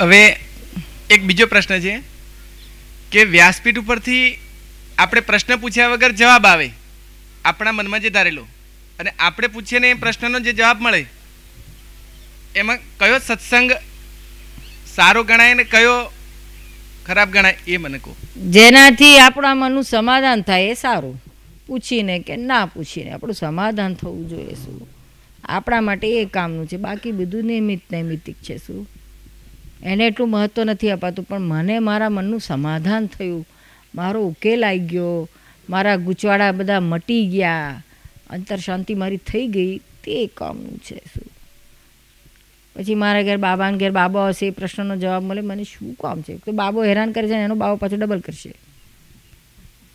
હવે એક બીજો પ્રશ્ન છે કે વ્યાસપીઠ ઉપરથી આપણે પ્રશ્ન પૂછ્યા વગર જવાબ આવે. આપણા મનમાં જે ધારેલો. અને આપણે પૂછીએ ને એ પ્રશ્નનો જે જવાબ મળે. એમાં કયો સત્સંગ સારો ગણાય ને કયો ખરાબ ગણાય એ મને કહો. જેનાથી આપણા મનનું સમાધાન થાય એ સારું. પૂછીને કે ના પૂછીને આપણું સમાધાન થવું જોઈએ શું? આપણા માટે એ કામનું છે. બાકી બધું નિયમિત નૈમિતિક છે શું? એને એટલું મહત્ત્વ નથી અપાતું, પણ મને મારા મનનું સમાધાન થયું. મારો ઉકેલ આવી ગયો. મારા ગૂંચવાડા બધા મટી ગયા. અંતર શાંતિ મારી થઈ ગઈ. તે કામનું છે શું? પછી મારા ઘેર બાબાને ઘેર બાબા હશે એ પ્રશ્નનો જવાબ મળે, મને શું કામ છે? તો બાબો હેરાન કરે છે એનો બાબો પાછો ડબલ કરશે.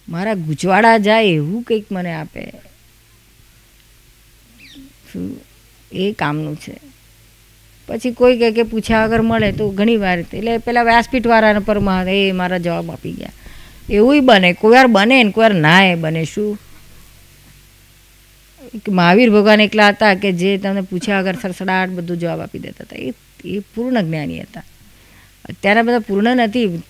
મારા ગૂંચવાડા જાય એવું કંઈક મને આપે. શું? એ કામનું છે. પછી કોઈ કહે કે પૂછ્યા વગર મળે તો ઘણી વાર એટલે પેલા વ્યાસપીઠવાળાને પરમાં એ મારા જવાબ આપી ગયા. એવું બને. કોઈ વાર બને ને કોઈ વાર ના એ બને. શું? મહાવીર ભગવાન એકલા હતા કે જે તમને પૂછ્યા વગર સરસડાટ બધું જવાબ આપી દેતા હતા. એ એ પૂર્ણ જ્ઞાની હતા. અત્યારે બધા પૂર્ણ નથી.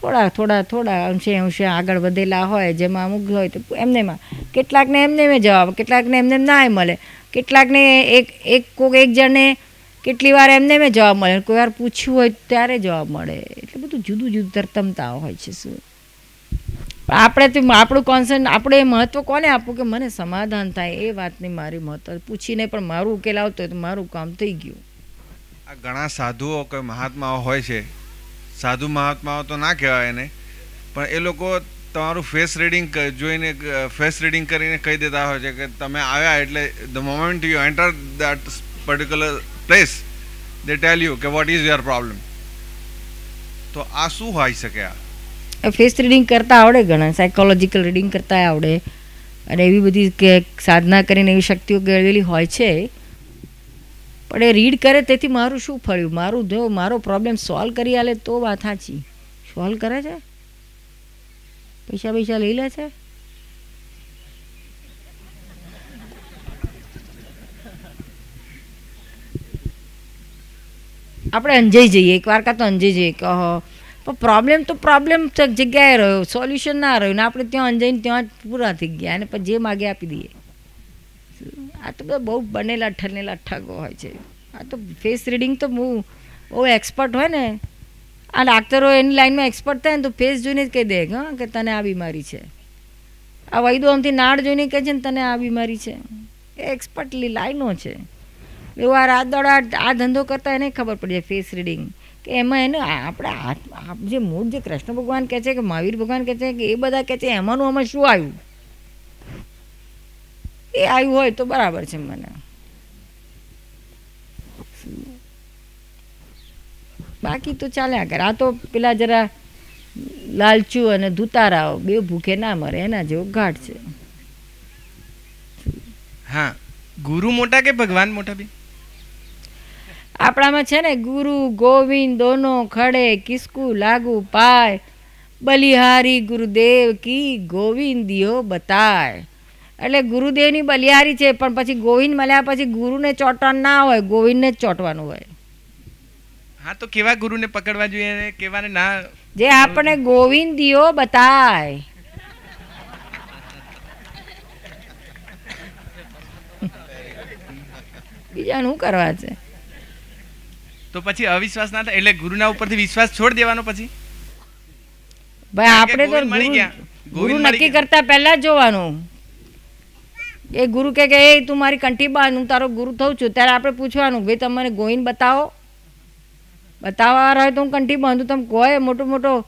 થોડા થોડા થોડા અંશે અંશે આગળ વધેલા હોય, જેમાં અમુક હોય તો એમનેમાં કેટલાકને એમને જવાબ, કેટલાકને એમને ના મળે. કેટલાકને એક એક કોઈક એક જણને કેટલી વાર એમને મેં જવાબ મળે કોઈ વાર પૂછ્યું હોય ત્યારે જવાબ મળે. એટલે બધું જુદું જુદું તરતમતા હોય છે શું? આપણે તો આપણું કોન્સન્ટ આપણે એ મહત્ત્વ કોને આપવું કે મને સમાધાન થાય? એ વાતની મારી મહત્વ. પૂછીને પણ મારું ઉકેલ આવતો હોય તો મારું કામ થઈ ગયું. આ ઘણા સાધુઓ કે મહાત્માઓ હોય છે. સાધુ મહાત્માઓ તો ના કહેવાય એને. પણ એ લોકો તમારું ફેસ રીડિંગ જોઈને ફેસ રીડિંગ કરીને કહી દેતા હોય છે કે તમે આવ્યા એટલે the moment you enter that particular place they tell you કે વોટ ઇઝ યોર પ્રોબ્લેમ તો આ શું હોઈ શકે આ? ફેસ રીડિંગ કરતાં આવડે ઘણા સાયકોલોજીકલ રીડિંગ કરતાં આવડે. અને એવી બધી કે સાધના કરીને એવી શક્તિઓ ગળેલી હોય છે. પણ એ રીડ કરે તેથી મારું શું ફળ્યું? મારું જો મારો પ્રોબ્લેમ સોલ્વ કરી આલે તો વાત સાચી. સોલ્વ કરે છે? પૈસા પૈસા લઈ લે છે? આપણે અંજાઈ જઈએ એકવાર કાં તો અંજાઈ જઈએ. કે પણ પ્રોબ્લેમ તો પ્રોબ્લેમ જગ્યાએ રહ્યો સોલ્યુશન ના રહ્યું. ને આપણે ત્યાં અંજાઈને ત્યાં જ પૂરા થઈ ગયા અને પછી જે માગે આપી દઈએ. આ તો બધા બહુ બનેલા ઠનેલા ઠગો હોય છે. આ તો ફેસ રીડિંગ તો બહુ બહુ એક્સપર્ટ હોય ને. આ ડાક્ટરો એની લાઈનમાં એક્સપર્ટ થાય ને તો ફેસ જોઈને જ કહી દે, હા, કે તને આ બીમારી છે. આ વૈદો આમથી નાળ જોઈને કહે છે ને, તને આ બીમારી છે. એ એક્સપર્ટલી લાઈનો છે. એવું આ રાત આ ધંધો કરતા એને ખબર પડી જાય ફેસ રીડિંગ કે એમાં એને આપણે જે મૂળ જે કૃષ્ણ ભગવાન કહે છે કે મહાવીર ભગવાન કહે છે કે એ બધા કહે છે એમાંનું આમાં શું આવ્યું? એ આવ્યું હોય તો બરાબર છે મને. બાકી તો ચાલ્યા કરે આ તો પેલા જરા લાલચુ અને ધુતારાઓ, બે ભૂખે ના મરે, એના જેવો ઘાટ છે. હા. ગુરુ મોટા કે ભગવાન મોટા બી? આપણામાં છે ને ગુરુ ગોવિંદ દોનો ખડે કિસકુ લાગુ પાય બલિહારી ગુરુદેવ કી ગોવિંદિયો બતાય. એટલે ગુરુદેવની બલિહારી છે પણ પછી ગોવિંદ મળ્યા પછી ગુરુને ચોંટવાનું ના હોય ગોવિંદને જ ચોંટવાનું હોય. હા તો કેવા ગુરુને પકડવા જોઈએ અને કેવાને ના? જે આપણે ગોવિંદિયો બતાય. બીજા શું કરવા છે. તો પછી અવિશ્વાસ ના થાય એટલે ગુરુના ઉપરથી વિશ્વાસ છોડ દેવાનો પછી? ભાઈ આપણે તો મળી ગુરુ- ગયા. ગુરુ નક્કી કરતા પહેલા જોવાનું. એ ગુરુ કે કે એ તું મારી કંઠી બાંધ હું તારો ગુરુ થઉં છું. ત્યારે આપણે પૂછવાનું ભાઈ તમે મને ગોવિંદ બતાવો? બતાવવા હોય તો હું કંઠી બાંધું. તમે કહો મોટો મોટો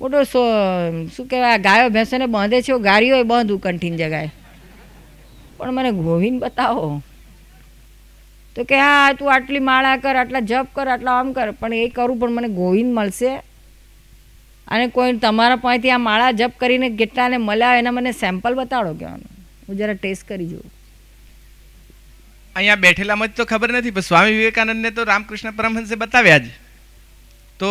મોટો શું કહેવાય ગાયો ભેંસોને બાંધે છે ગાડીઓ બાંધું કંઠીની જગાએ પણ મને ગોવિંદ બતાવો. તો કે હા તું આટલી માળા કર આટલા જપ કર આટલા આમ કર. પણ એ કરું પણ મને ગોવિંદ મળશે. અને કોઈ તમારા પાસેથી આ માળા જપ કરીને કેટલાને મળ્યા એના મને સેમ્પલ બતાડો કહેવાનું. હું જરા ટેસ્ટ કરી જોઉં. અહીંયા બેઠેલામાં જ તો ખબર નથી પણ સ્વામી વિવેકાનંદને તો રામકૃષ્ણ પરમહંસે બતાવ્યા જ. તો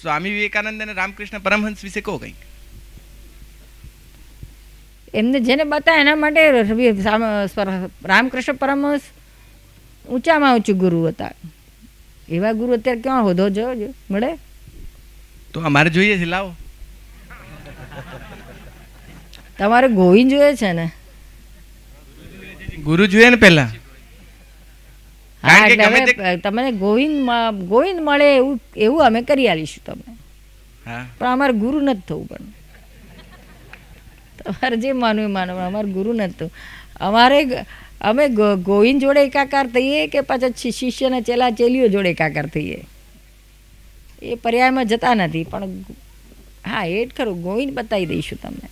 સ્વામી વિવેકાનંદ અને રામકૃષ્ણ પરમહંસ વિશે કહો કંઈક. એમને જેને બતાવે એના માટે રામકૃષ્ણ પરમહંસ ઊંચામાં ઊંચું ગુરુ હતા. એવા ગુરુ અત્યારે ક્યાં હોધો જો મળે? તો અમારે જોઈએ છે લાવો. તમારે ગોવિંદ જોઈએ છે ને? ગુરુ જોઈએ ને પહેલા? હા એટલે તમને ગોવિંદ ગોવિંદ મળે એવું એવું અમે કરી આલીશું તમને. હા. પણ અમારે ગુરુ નથી થવું પણ. તમારે જે માનવું એ માનવું અમારે ગુરુ નથી થવું. અમારે અમે ગોવિંદ જોડે એકાકાર થઈએ કે પાછા શિષ્યને શિષ્યના ચેલા ચેલીઓ જોડે એકાકાર થઈએ? એ પર્યાયમાં જતા નથી પણ હા એ જ ખરું ગોવિંદ બતાવી દઈશું તમને.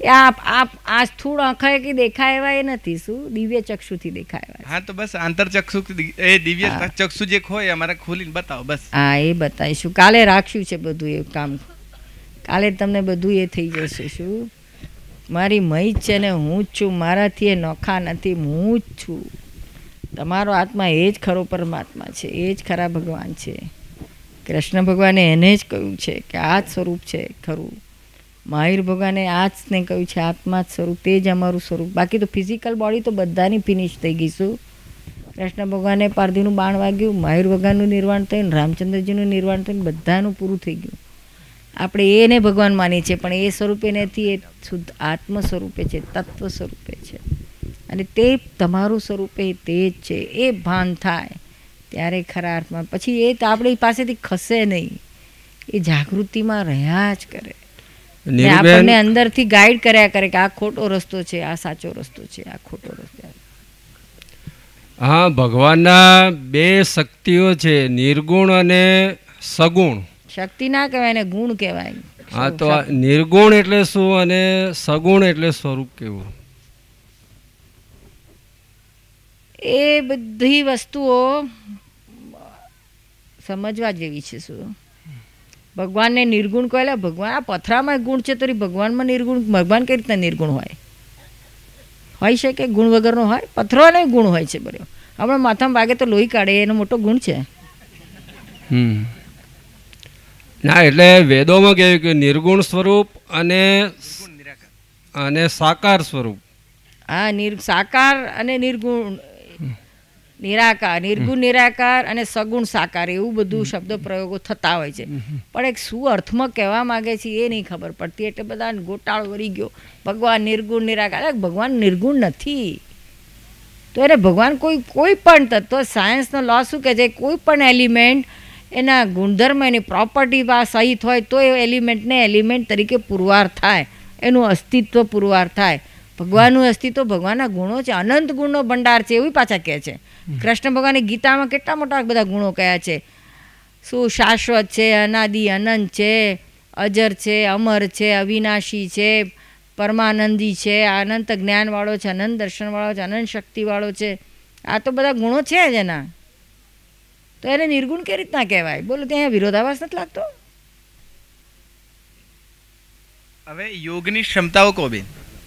એ આપ આપ આ સ્થૂળ આંખાએ કે દેખાય એવા એ નથી શું? દિવ્ય ચક્ષુથી દેખાય એવા હા તો બસ આંતરચક્ષુ એ દિવ્ય ચક્ષુ જે હોય અમારે ખોલીને બતાવો બસ. હા એ બતાવીશું. કાલે રાખ્યું છે બધું એ કામ. કાલે તમને બધું એ થઈ જશે શું? મારી મહી છે ને હું જ છું. મારાથી એ નોખા નથી. હું જ છું. તમારો આત્મા એ જ ખરો પરમાત્મા છે. એ જ ખરા ભગવાન છે. કૃષ્ણ ભગવાને એને જ કહ્યું છે કે આ જ સ્વરૂપ છે ખરું. મહાવીર ભગવાને આ જ ને કહ્યું છે. આત્મા જ સ્વરૂપ. તે જ અમારું સ્વરૂપ. બાકી તો ફિઝિકલ બોડી તો બધાની ફિનિશ થઈ ગઈ શું? કૃષ્ણ ભગવાને પારધીનું બાણ વાગ્યું. માહિર ભગવાનનું નિર્વાણ થયું રામચંદ્રજીનું નિર્વાણ થયું બધાનું પૂરું થઈ ગયું. આપણે એને ભગવાન માનીએ છીએ પણ એ સ્વરૂપે નથી એ શુદ્ધ આત્મ સ્વરૂપે છે તત્વ સ્વરૂપે છે. અને તે તમારું સ્વરૂપે તે જ છે એ ભાન થાય ત્યારે ખરા અર્થમાં. પછી એ આપણી પાસેથી ખસે નહીં એ જાગૃતિમાં રહ્યા જ કરે. આપણને અંદરથી ગાઈડ કર્યા કરે કે આ ખોટો રસ્તો છે આ સાચો રસ્તો છે આ ખોટો રસ્તો હા ભગવાનના બે શક્તિઓ છે નિર્ગુણ અને સગુણ. શક્તિ ના કહેવાય ને ગુણ કહેવાય. હા તો નિર્ગુણ એટલે શું અને સગુણ એટલે સ્વરૂપ કેવું? એ બધી વસ્તુઓ સમજવા જેવી છે શું? ભગવાનને નિર્ગુણ કહેલા ભગવાન આ પથરામાં ગુણ છે તો ભગવાનમાં નિર્ગુણ ભગવાન કઈ રીતના નિર્ગુણ હોય? હોય છે કે ગુણ વગરનો હોય? પથરાનો ગુણ હોય છે બરાબર. હમણાં માથામાં વાગે તો લોહી કાઢે એનો મોટો ગુણ છે. હમ. ના, એટલે વેદોમાં કહ્યું કે નિર્ગુણ સ્વરૂપ અને અને સાકાર સ્વરૂપ. આ નિર, સાકાર અને નિર્ગુણ. નિરાકાર નિર્ગુણ, નિરાકાર અને સગુણ સાકાર, એવું બધું શબ્દ પ્રયોગો થતા હોય છે. પણ એક શું અર્થમાં કહેવા માંગે છે એ નહીં ખબર પડતી, એટલે બધા ગોટાળો વળી ગયો. ભગવાન નિર્ગુણ, નિરાકાર. ભગવાન નિર્ગુણ નથી. તો એને ભગવાન કોઈ કોઈ પણ તત્વ સાયન્સનો લો શું કહે છે? કોઈ પણ એલિમેન્ટ એના ગુણધર્મ એની પ્રોપર્ટી સહિત હોય તો એ એલિમેન્ટને એલિમેન્ટ તરીકે પુરવાર થાય. એનું અસ્તિત્વ પુરવાર થાય. ભગવાનનું અસ્તિત્વ ભગવાનના ગુણો છે અનંત ગુણનો ભંડાર છે એવું પાછા કહે છે. કૃષ્ણ ભગવાને ગીતામાં કેટલા મોટા બધા ગુણો કયા છે. શું શાશ્વત છે અનાદિ અનંત છે અજર છે અમર છે અવિનાશી છે પરમાનંદી છે અનંત જ્ઞાનવાળો છે અનંત દર્શનવાળો છે અનંત શક્તિવાળો છે. આ તો બધા ગુણો છે જ એના. તો એને નિર્ગુણ કેવી રીતના કહેવાય? બોલો ત્યાં વિરોધાભાસ નથી લાગતો? હવે યોગની ક્ષમતાઓ કહો બેન.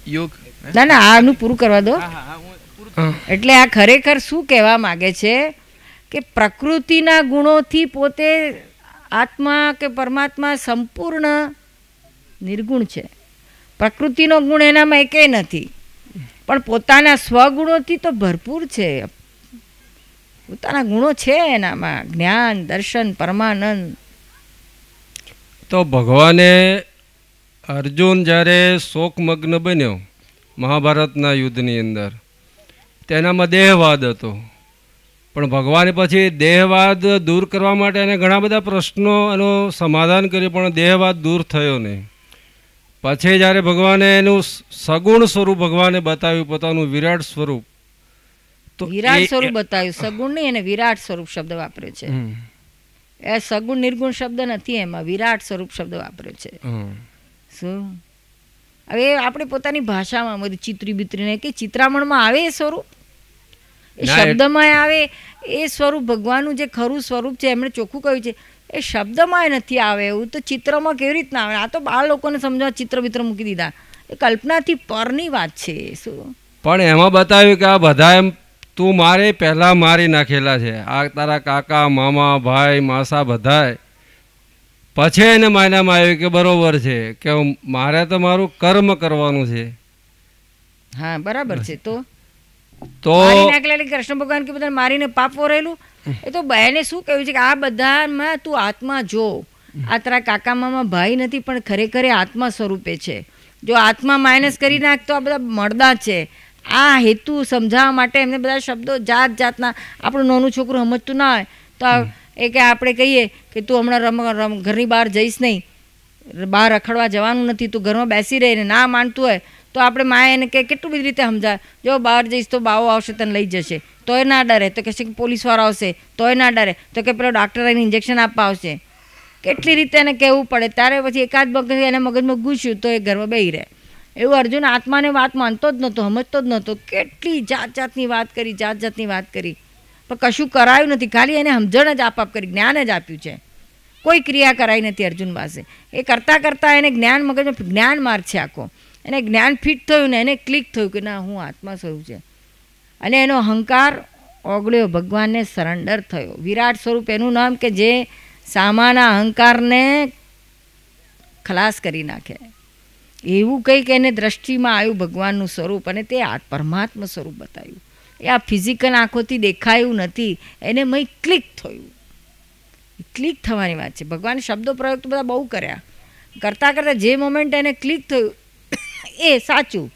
યોગ ના ના આનું પૂરું કરવા દો. હા, હા, હા, હું પૂરું એટલે આ ખરેખર શું કહેવા માગે છે કે પ્રકૃતિના ગુણોથી પોતે આત્મા કે પરમાત્મા સંપૂર્ણ નિર્ગુણ છે. પ્રકૃતિનો ગુણ એનામાં એકેય નથી. પણ પોતાના સ્વગુણોથી તો ભરપૂર છે. પોતાના ગુણો છે એનામાં. જ્ઞાન, દર્શન, પરમાનંદ. તો ભગવાને અર્જુન જ્યારે શોકમગ્ન બન્યો મહાભારતના યુદ્ધની અંદર, તેનામાં દેહવાદ હતો. પણ ભગવાને પછી દેહવાદ દૂર કરવા માટે એને ઘણા બધા પ્રશ્નો એનું સમાધાન કર્યું, પણ દેહવાદ દૂર થયો નહીં. પછી જ્યારે ભગવાને એનું સગુણ સ્વરૂપ ભગવાને બતાવ્યું, પોતાનું વિરાટ સ્વરૂપ વિરાટ સ્વરૂપ બતાવ્યું. સગુણ નહીં એને વિરાટ સ્વરૂપ શબ્દ વાપર્યો છે. એ સગુણ નિર્ગુણ શબ્દ નથી એમાં વિરાટ સ્વરૂપ શબ્દ વાપર્યો છે. શું? હવે આપણે પોતાની ભાષામાં બધું ચિત્રી બિત્રીને કે ચિત્રામણમાં આવે એ સ્વરૂપ? એ શબ્દમાં આવે એ સ્વરૂપ ભગવાનનું જે ખરું સ્વરૂપ છે એમણે ચોખ્ખું કહ્યું છે. એ શબ્દમાં નથી આવે એવું તો ચિત્રમાં કેવી રીતના આવે? આ તો બાળ લોકોને સમજવા ચિત્ર બિત્ર મૂકી દીધા. એ કલ્પનાથી પરની વાત છે શું? પણ એમાં બતાવ્યું કે આ બધા એમ તું મારે પહેલાં મારી નાખેલા છે. આ તારા કાકા મામા ભાઈ માસા બધાય પછી એને માયનામાં આવ્યું કે બરોબર છે કે મારે તો મારું કર્મ કરવાનું છે. હા બરાબર છે. તો? તો નાખેલા કૃષ્ણ ભગવાન કે બધા મારીને પાપ વરેલું એ તો બહેને શું કહ્યું છે કે આ બધામાં તું આત્મા જો. આ તારા કાકા મામા ભાઈ નથી પણ ખરેખર આત્મા સ્વરૂપે છે. જો આત્મા માઇનસ કરી નાખ તો આ બધા મળદા છે. આ હેતુ સમજાવવા માટે એમને બધા શબ્દો જાત જાતના આપણું નાનું છોકરું સમજતું ના હોય તો એ કે આપણે કહીએ કે તું હમણાં રમ રમ ઘરની બહાર જઈશ નહીં. બહાર રખડવા જવાનું નથી તું ઘરમાં બેસી રહે ને ના માનતું હોય તો આપણે માએ એને કે કેટલું બધી રીતે સમજાય જો બહાર જઈશ તો બાવો આવશે તને લઈ જશે. તોય ના ડરે તો કહેશે કે પોલીસવાળા આવશે. તોય ના ડરે તો કે પેલો ડૉક્ટર એને ઇન્જેક્શન આપવા આવશે. કેટલી રીતે એને કહેવું પડે? ત્યારે પછી એકાદ મગજ એને મગજમાં ઘૂસ્યું તો એ ઘરમાં બેહી રહે. એવું અર્જુન આત્માને વાત માનતો જ નહોતો, સમજતો જ નહોતો. કેટલી જાત જાતની વાત કરી જાત જાતની વાત કરી. પણ કશું કરાયું નથી. ખાલી એને સમજણ જ આપ આપ કરી, જ્ઞાન જ આપ્યું છે. કોઈ ક્રિયા કરાઈ નથી અર્જુન પાસે. એ કરતાં કરતાં એને જ્ઞાન મગજમાં જ્ઞાન માર્ગ છે આખો. એને જ્ઞાન ફિટ થયું ને એને ક્લિક થયું કે ના, હું આત્મા સ્વરૂપ છે. અને એનો અહંકાર ઓગળ્યો, ભગવાનને સરેન્ડર થયો. વિરાટ સ્વરૂપ એનું નામ કે જે સામાના અહંકારને ખલાસ કરી નાખે. એવું કંઈક એને દ્રષ્ટિમાં આવ્યું ભગવાનનું સ્વરૂપ અને તે આ પરમાત્મા સ્વરૂપ બતાવ્યું. એ આ ફિઝિકલ આંખોથી દેખાયું નથી એને મય ક્લિક થયું. ક્લિક થવાની વાત છે. ભગવાન શબ્દો પ્રયોગ તો બધા બહુ કર્યા. કરતાં કરતાં જે મોમેન્ટ એને ક્લિક થયું એ સાચું.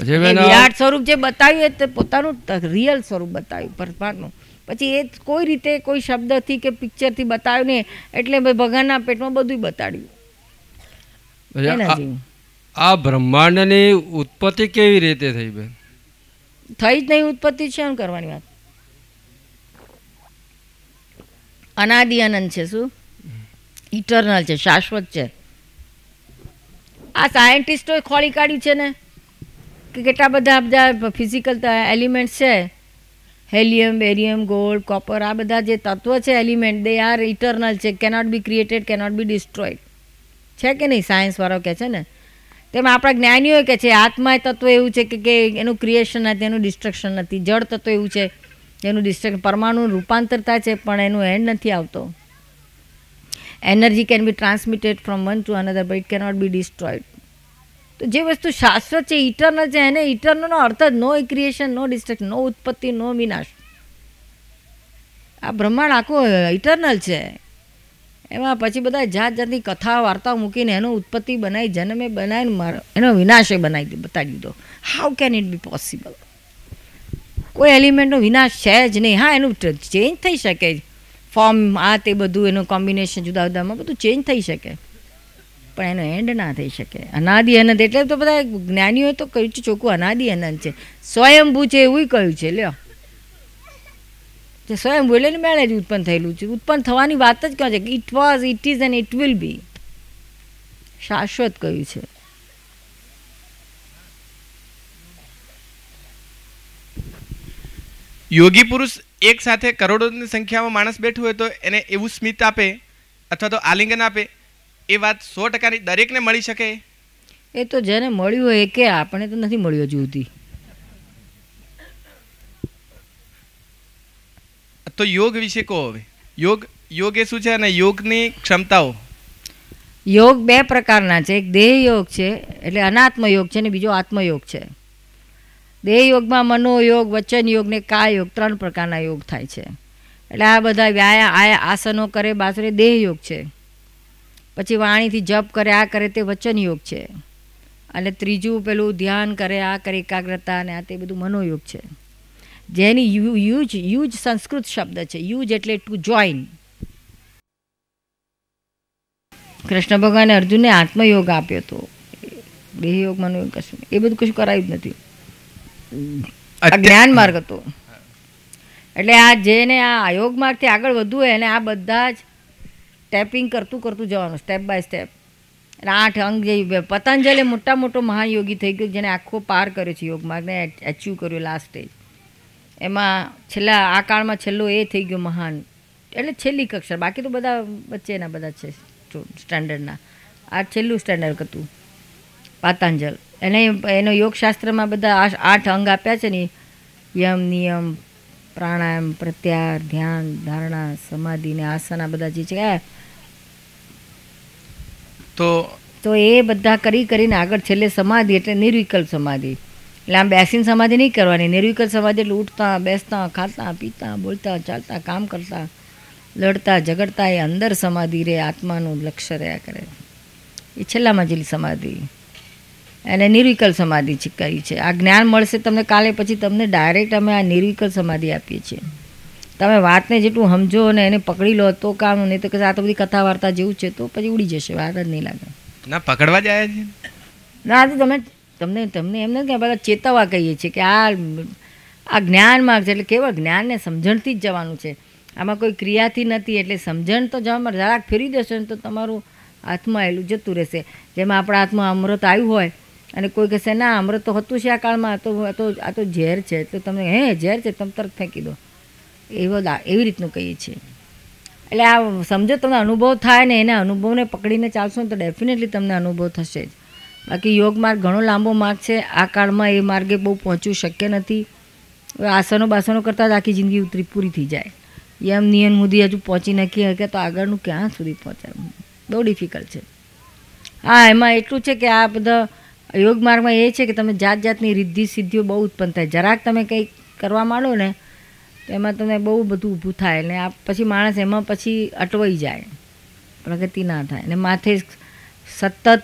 વિરાટ સ્વરૂપ જે બતાવ્યું એ તે પોતાનું રિયલ સ્વરૂપ બતાવ્યું પરમાત્માનું. પછી એ કોઈ રીતે કોઈ શબ્દથી કે પિક્ચરથી બતાવ્યું ને એટલે ભગવાનના પેટમાં બધું બતાડ્યું. આ- બ્રહ્માંડની ઉત્પત્તિ કેવી રીતે થઈ બેન? થઈ જ નહીં ઉત્પત્તિ છે એમ કરવાની વાત? અનાદિ અનંત છે શું? ઇટરનલ છે શાશ્વત છે. આ સાયન્ટિસ્ટોએ ખોળી કાઢ્યું છે ને કે કેટલા બધા બધા ફિઝિકલ એલિમેન્ટ્સ છે. હેલિયમ બેરિયમ ગોલ્ડ કોપર આ બધા જે તત્વ છે એલિમેન્ટ દે આર ઇટરનલ છે. Cannot be created cannot be destroyed છે કે નહીં? સાયન્સવાળો કહે છે ને? તેમાં આપણા જ્ઞાનીઓ કહે છે આત્મા તત્વ એવું છે કે કે એનું ક્રિએશન નથી, એનું ડિસ્ટ્રક્શન નથી. જળ તત્વ એવું છે કે એનું ડિસ્ટ્રક્શન પરમાણુ રૂપાંતરતા છે, પણ એનું એન્ડ નથી આવતો. Energy can be transmitted from one to another but it cannot be destroyed તો જે વસ્તુ શાશ્વત છે ઇટરનલ છે, એને ઇટરનલનો અર્થ જ નો ક્રિએશન નો ડિસ્ટ્રક્શન નો ઉત્પત્તિ નો વિનાશ. આ બ્રહ્માંડ આખું ઇટરનલ છે. એમાં પછી બધા જાત જાતની કથા, વાર્તાઓ મૂકીને એનો ઉત્પત્તિ બનાવી, જન્મે બનાવીને મારો, એનો વિનાશે બનાવી દીધો, બતાવી દીધો. How can it be possible કોઈ એલિમેન્ટનો વિનાશ છે જ નહીં. હા, એનું ચેન્જ થઈ શકે. ફોર્મ આ તે બધું, એનું કોમ્બિનેશન જુદા જુદામાં બધું ચેન્જ થઈ શકે. પણ એનો એન્ડ ના થઈ શકે. અનાદિ અનંત એટલે તો બધા જ્ઞાનીઓએ તો કહ્યું છે, ચોખ્ખું અનાદિ અનંત છે. સ્વયંભૂ છે એવું કહ્યું છે, લ્યો. જે સ્વયં એટલે મેળે જ ઉત્પન્ન થયેલું છે. ઉત્પન્ન થવાની વાત જ કહે છે કે it was it is and it will be શાશ્વત કહ્યું છે. યોગી પુરુષ એક સાથે કરોડોની સંખ્યામાં માણસ બેઠું હોય તો એને એવું સ્મિત આપે અથવા તો આલિંગન આપે એ વાત સો ટકાની દરેકને મળી શકે? એ તો જેને મળ્યું હોય એ કે આપણે તો નથી મળ્યું હજુ સુધી. તો યોગ વિશે કહો હવે. યોગ યોગ એ શું છે અને યોગની ક્ષમતાઓ? યોગ બે પ્રકારના છે. એક દેહ યોગ છે, એટલે અનાત્મ યોગ છે ને બીજો આત્મયોગ છે. દેહ યોગમાં મનોયોગ વચન યોગ ને કાય યોગ ત્રણ પ્રકારના યોગ થાય છે. એટલે આ બધા વ્યાયા, આયા, આસનો કરે, બાસરે દેહ યોગ છે. પછી વાણીથી જપ કરે, આ કરે તે વચન યોગ છે. અને ત્રીજું પેલું ધ્યાન કરે, આ કરે એકાગ્રતા અને આ તે બધું મનોયોગ છે. જેની યુજ યુજ સંસ્કૃત શબ્દ છે. યુજ એટલે ટુ જોઈન કૃષ્ણ ભગવાને અર્જુનને આત્મયોગ આપ્યો હતો દેહયોગ મનોયોગ કશું એ બધું કશું કરાયું જ નથી. આ જ્ઞાન માર્ગ હતો. એટલે આ જેને આ યોગ માર્ગથી આગળ વધવું હોય એને આ બધા જ ટેપિંગ કરતું કરતું જવાનું સ્ટેપ બાય સ્ટેપ અને આઠ અંગ જે પતંજલિ મોટા મોટો મહાયોગી થઈ ગયો જેને આખો પાર કર્યો છે યોગ માર્ગને એચીવ કર્યો લાસ્ટ સ્ટેજ એમાં છેલ્લા આ કાળમાં છેલ્લો એ થઈ ગયો મહાન. એટલે છેલ્લી કક્ષા. બાકી તો બધા વચ્ચેના બધા છે સ્ટાન્ડર્ડના આ છેલ્લું સ્ટાન્ડર્ડ હતું. પાતાંજલ. એને એનો યોગશાસ્ત્રમાં બધા આઠ અંગ આપ્યા છે ને યમ નિયમ પ્રાણાયામ પ્રત્યાહાર ધ્યાન ધારણા સમાધિ ને આસન આ બધા જે છે તો તો એ બધા કરી કરીને આગળ છેલ્લે સમાધિ એટલે નિર્વિકલ્પ સમાધિ. એટલે આમ બેસીને સમાધિ નહીં કરવાની. નિર્વિકલ્પ સમાધિ એટલે ઉઠતા બેસતા ખાતા પીતા બોલતા ચાલતા કામ કરતા લડતા ઝઘડતા એ અંદર સમાધિ રહે આત્માનું લક્ષ્ય રહ્યા કરે. એ છેલ્લામાં જેલી સમાધિ. એને નિર્વિકલ્પ સમાધિ કરી છે. આ જ્ઞાન મળશે તમને કાલે પછી તમને ડાયરેક્ટ અમે આ નિર્વિકલ્પ સમાધિ આપીએ છીએ. તમે વાતને જેટલું સમજો અને એને પકડી લો તો કામ નહીં તો કે આ તો બધી કથા વાર્તા જેવું છે તો પછી ઉડી જશે વાત જ નહીં લાગે. ના પકડવા જાય છે? ના તો તમે તમને તમને એમ નથી કે બધા ચેતવવા કહીએ છીએ કે આ આ જ્ઞાન માર્ગ છે, એટલે કેવળ જ્ઞાનને સમજણથી જ જવાનું છે. આમાં કોઈ ક્રિયાથી નથી, એટલે સમજણ તો જવામાં જરાક ફેરી દેશો ને તો તમારું હાથમાં આવેલું જતું રહેશે. જેમાં આપણા હાથમાં અમૃત આવ્યું હોય અને કોઈ કહેશે, ના, અમૃત તો હતું છે આ કાળમાં તો, આ તો આ તો ઝેર છે. તો તમે, હે, ઝેર છે. તમે તરત ફેંકી દો. એવો એવી રીતનું કહીએ છીએ. એટલે આ સમજો, તમને અનુભવ થાય ને એના અનુભવને પકડીને ચાલશો ને તો ડેફિનેટલી તમને અનુભવ થશે જ. બાકી યોગ માર્ગ ઘણો લાંબો માર્ગ છે. આ કાળમાં એ માર્ગે બહુ પહોંચવું શક્ય નથી. આસનો બાસનો કરતાં જ આખી જિંદગી ઉતરી પૂરી થઈ જાય. યમ નિયમ સુધી હજુ પહોંચી નથી શકે તો આગળનું ક્યાં સુધી પહોંચાય? બહુ ડિફિકલ્ટ છે. હા, એમાં એટલું છે કે આ બધા યોગ માર્ગમાં એ છે કે તમે જાત જાતની રિદ્ધિ સિદ્ધિઓ બહુ ઉત્પન્ન થાય. જરાક તમે કંઈક કરવા માંડો ને, તો એમાં તમને બહુ બધું ઊભું થાય ને આ પછી માણસ એમાં પછી અટવાઈ જાય. પ્રગતિ ના થાય. અને માથે સતત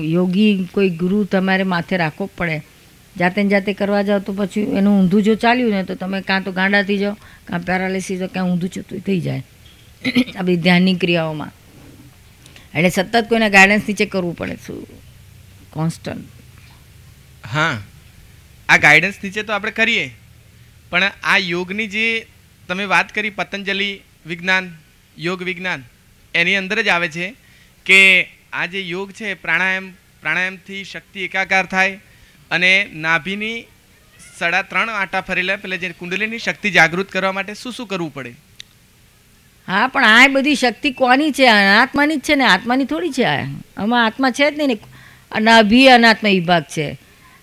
યોગી કોઈ ગુરુ તમારે માથે રાખવો પડે. જાતે ને જાતે કરવા જાઓ તો પછી એનું ઊંધું જો ચાલ્યું ને તો તમે કાં તો ગાંડા થઈ જાઓ, કાં પેરાલિસિસ ક્યાં ઊંધું ચતું થઈ જાય. આ બધી ધ્યાનની ક્રિયાઓમાં. એટલે સતત કોઈના ગાઈડન્સ નીચે કરવું પડે શું કોન્સ્ટન્ટ હા. આ ગાઈડન્સ નીચે તો આપણે કરીએ. પણ આ યોગની જે તમે વાત કરી પતંજલિ વિજ્ઞાન, યોગ વિજ્ઞાન, એની અંદર જ આવે છે કે આ જે યોગ છે, પ્રાણાયામ, પ્રાણાયામથી શક્તિ એકાકાર થાય અને નાભીની સાડા ત્રણ આટા ફરેલા, પેલા જે કુંડલીની શક્તિ જાગૃત કરવા માટે શું શું કરવું પડે? હા, પણ આ બધી શક્તિ કોની છે? અનાત્માની જ છે ને? આત્માની થોડી છે આ? આમાં આત્મા છે જ નહીં ને? અને અભી અનાત્મા વિભાગ છે.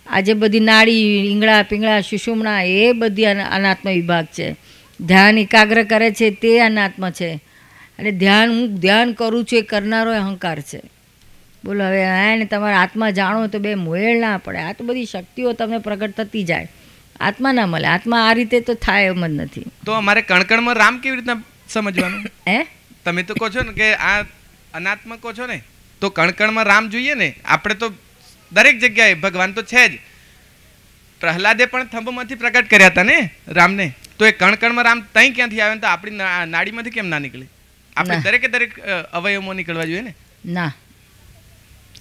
આ જે બધી નાળી ઈંગળા, પીંગળા, સુષુમણા, એ બધી અના- અનાત્મા વિભાગ છે. ધ્યાન એકાગ્ર કરે છે, તે અનાત્મા છે. અને ધ્યાન, હું ધ્યાન કરું છું, એ કરનારો અહંકાર છે. બોલો હવે હા ને તમારા આત્મા જાણો તો બે મોયેલ ના પડે. આ તો બધી શક્તિઓ તમને પ્રગટ થતી જાય. આત્મા ના મળે. આત્મા આ રીતે તો થાય એમ જ નથી. તો અમારે કણકણમાં રામ કેવી રીતના સમજવાનું? હે? તમે તો કહો છો ને કે આ અનાત્મક કહો છો ને તો કણકણમાં રામ જોઈએ ને આપણે તો દરેક જગ્યાએ ભગવાન તો છે જ. પ્રહલાદે પણ થંભમાંથી પ્રગટ કર્યા હતા ને રામને. તો એ કણકણમાં રામ તઈ ક્યાંથી આવે ને તો આપણી નાડીમાંથી કેમ ના નીકળે? આપણે. દરેકે દરેક અવયવો નીકળવા જોઈએ ને. ના.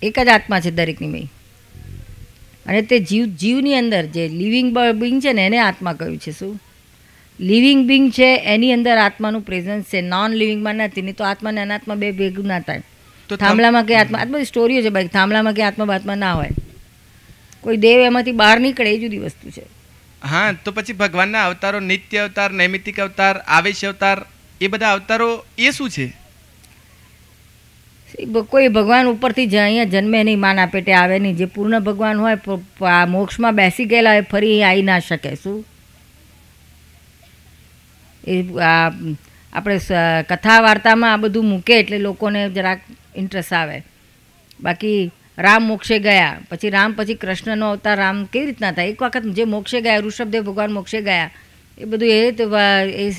એક જ આત્મા છે દરેકની મેં અને તે જીવ જીવની અંદર જે લિવિંગ બિંગ છે ને એને આત્મા કહ્યું છે શું? લિવિંગ બિંગ છે એની અંદર આત્માનું પ્રેઝન્સ છે. નોન લિવિંગમાં નથી નહીં તો આત્મા ને અનાત્મા બે ભેગું ના થાય. તો થાંભલામાં કે આત્મા આ બધી સ્ટોરીઓ છે ભાઈ. થાંભલામાં કે આત્મા બાત્મા ના હોય. કોઈ દેવ એમાંથી બહાર નીકળે એ જુદી વસ્તુ છે. હા તો પછી ભગવાનના અવતારો નિત્ય અવતાર નૈમિતિક અવતાર આવેશ અવતાર એ બધા અવતારો એ શું છે? કોઈ ભગવાન ઉપરથી જ અહીંયા જન્મે નહીં, માના પેટે આવે નહીં. જે પૂર્ણ ભગવાન હોય આ મોક્ષમાં બેસી ગયેલા હોય, ફરી અહીં આવી ના શકે. શું? એ આ, આપણે કથા વાર્તામાં આ બધું મૂકે એટલે લોકોને જરાક ઇન્ટરેસ્ટ આવે. બાકી રામ મોક્ષે ગયા. પછી રામ, પછી કૃષ્ણનો અવતાર રામ કેવી રીતના થાય? એક વખત જે મોક્ષે ગયા, ઋષભદેવ ભગવાન મોક્ષે ગયા, એ બધું એ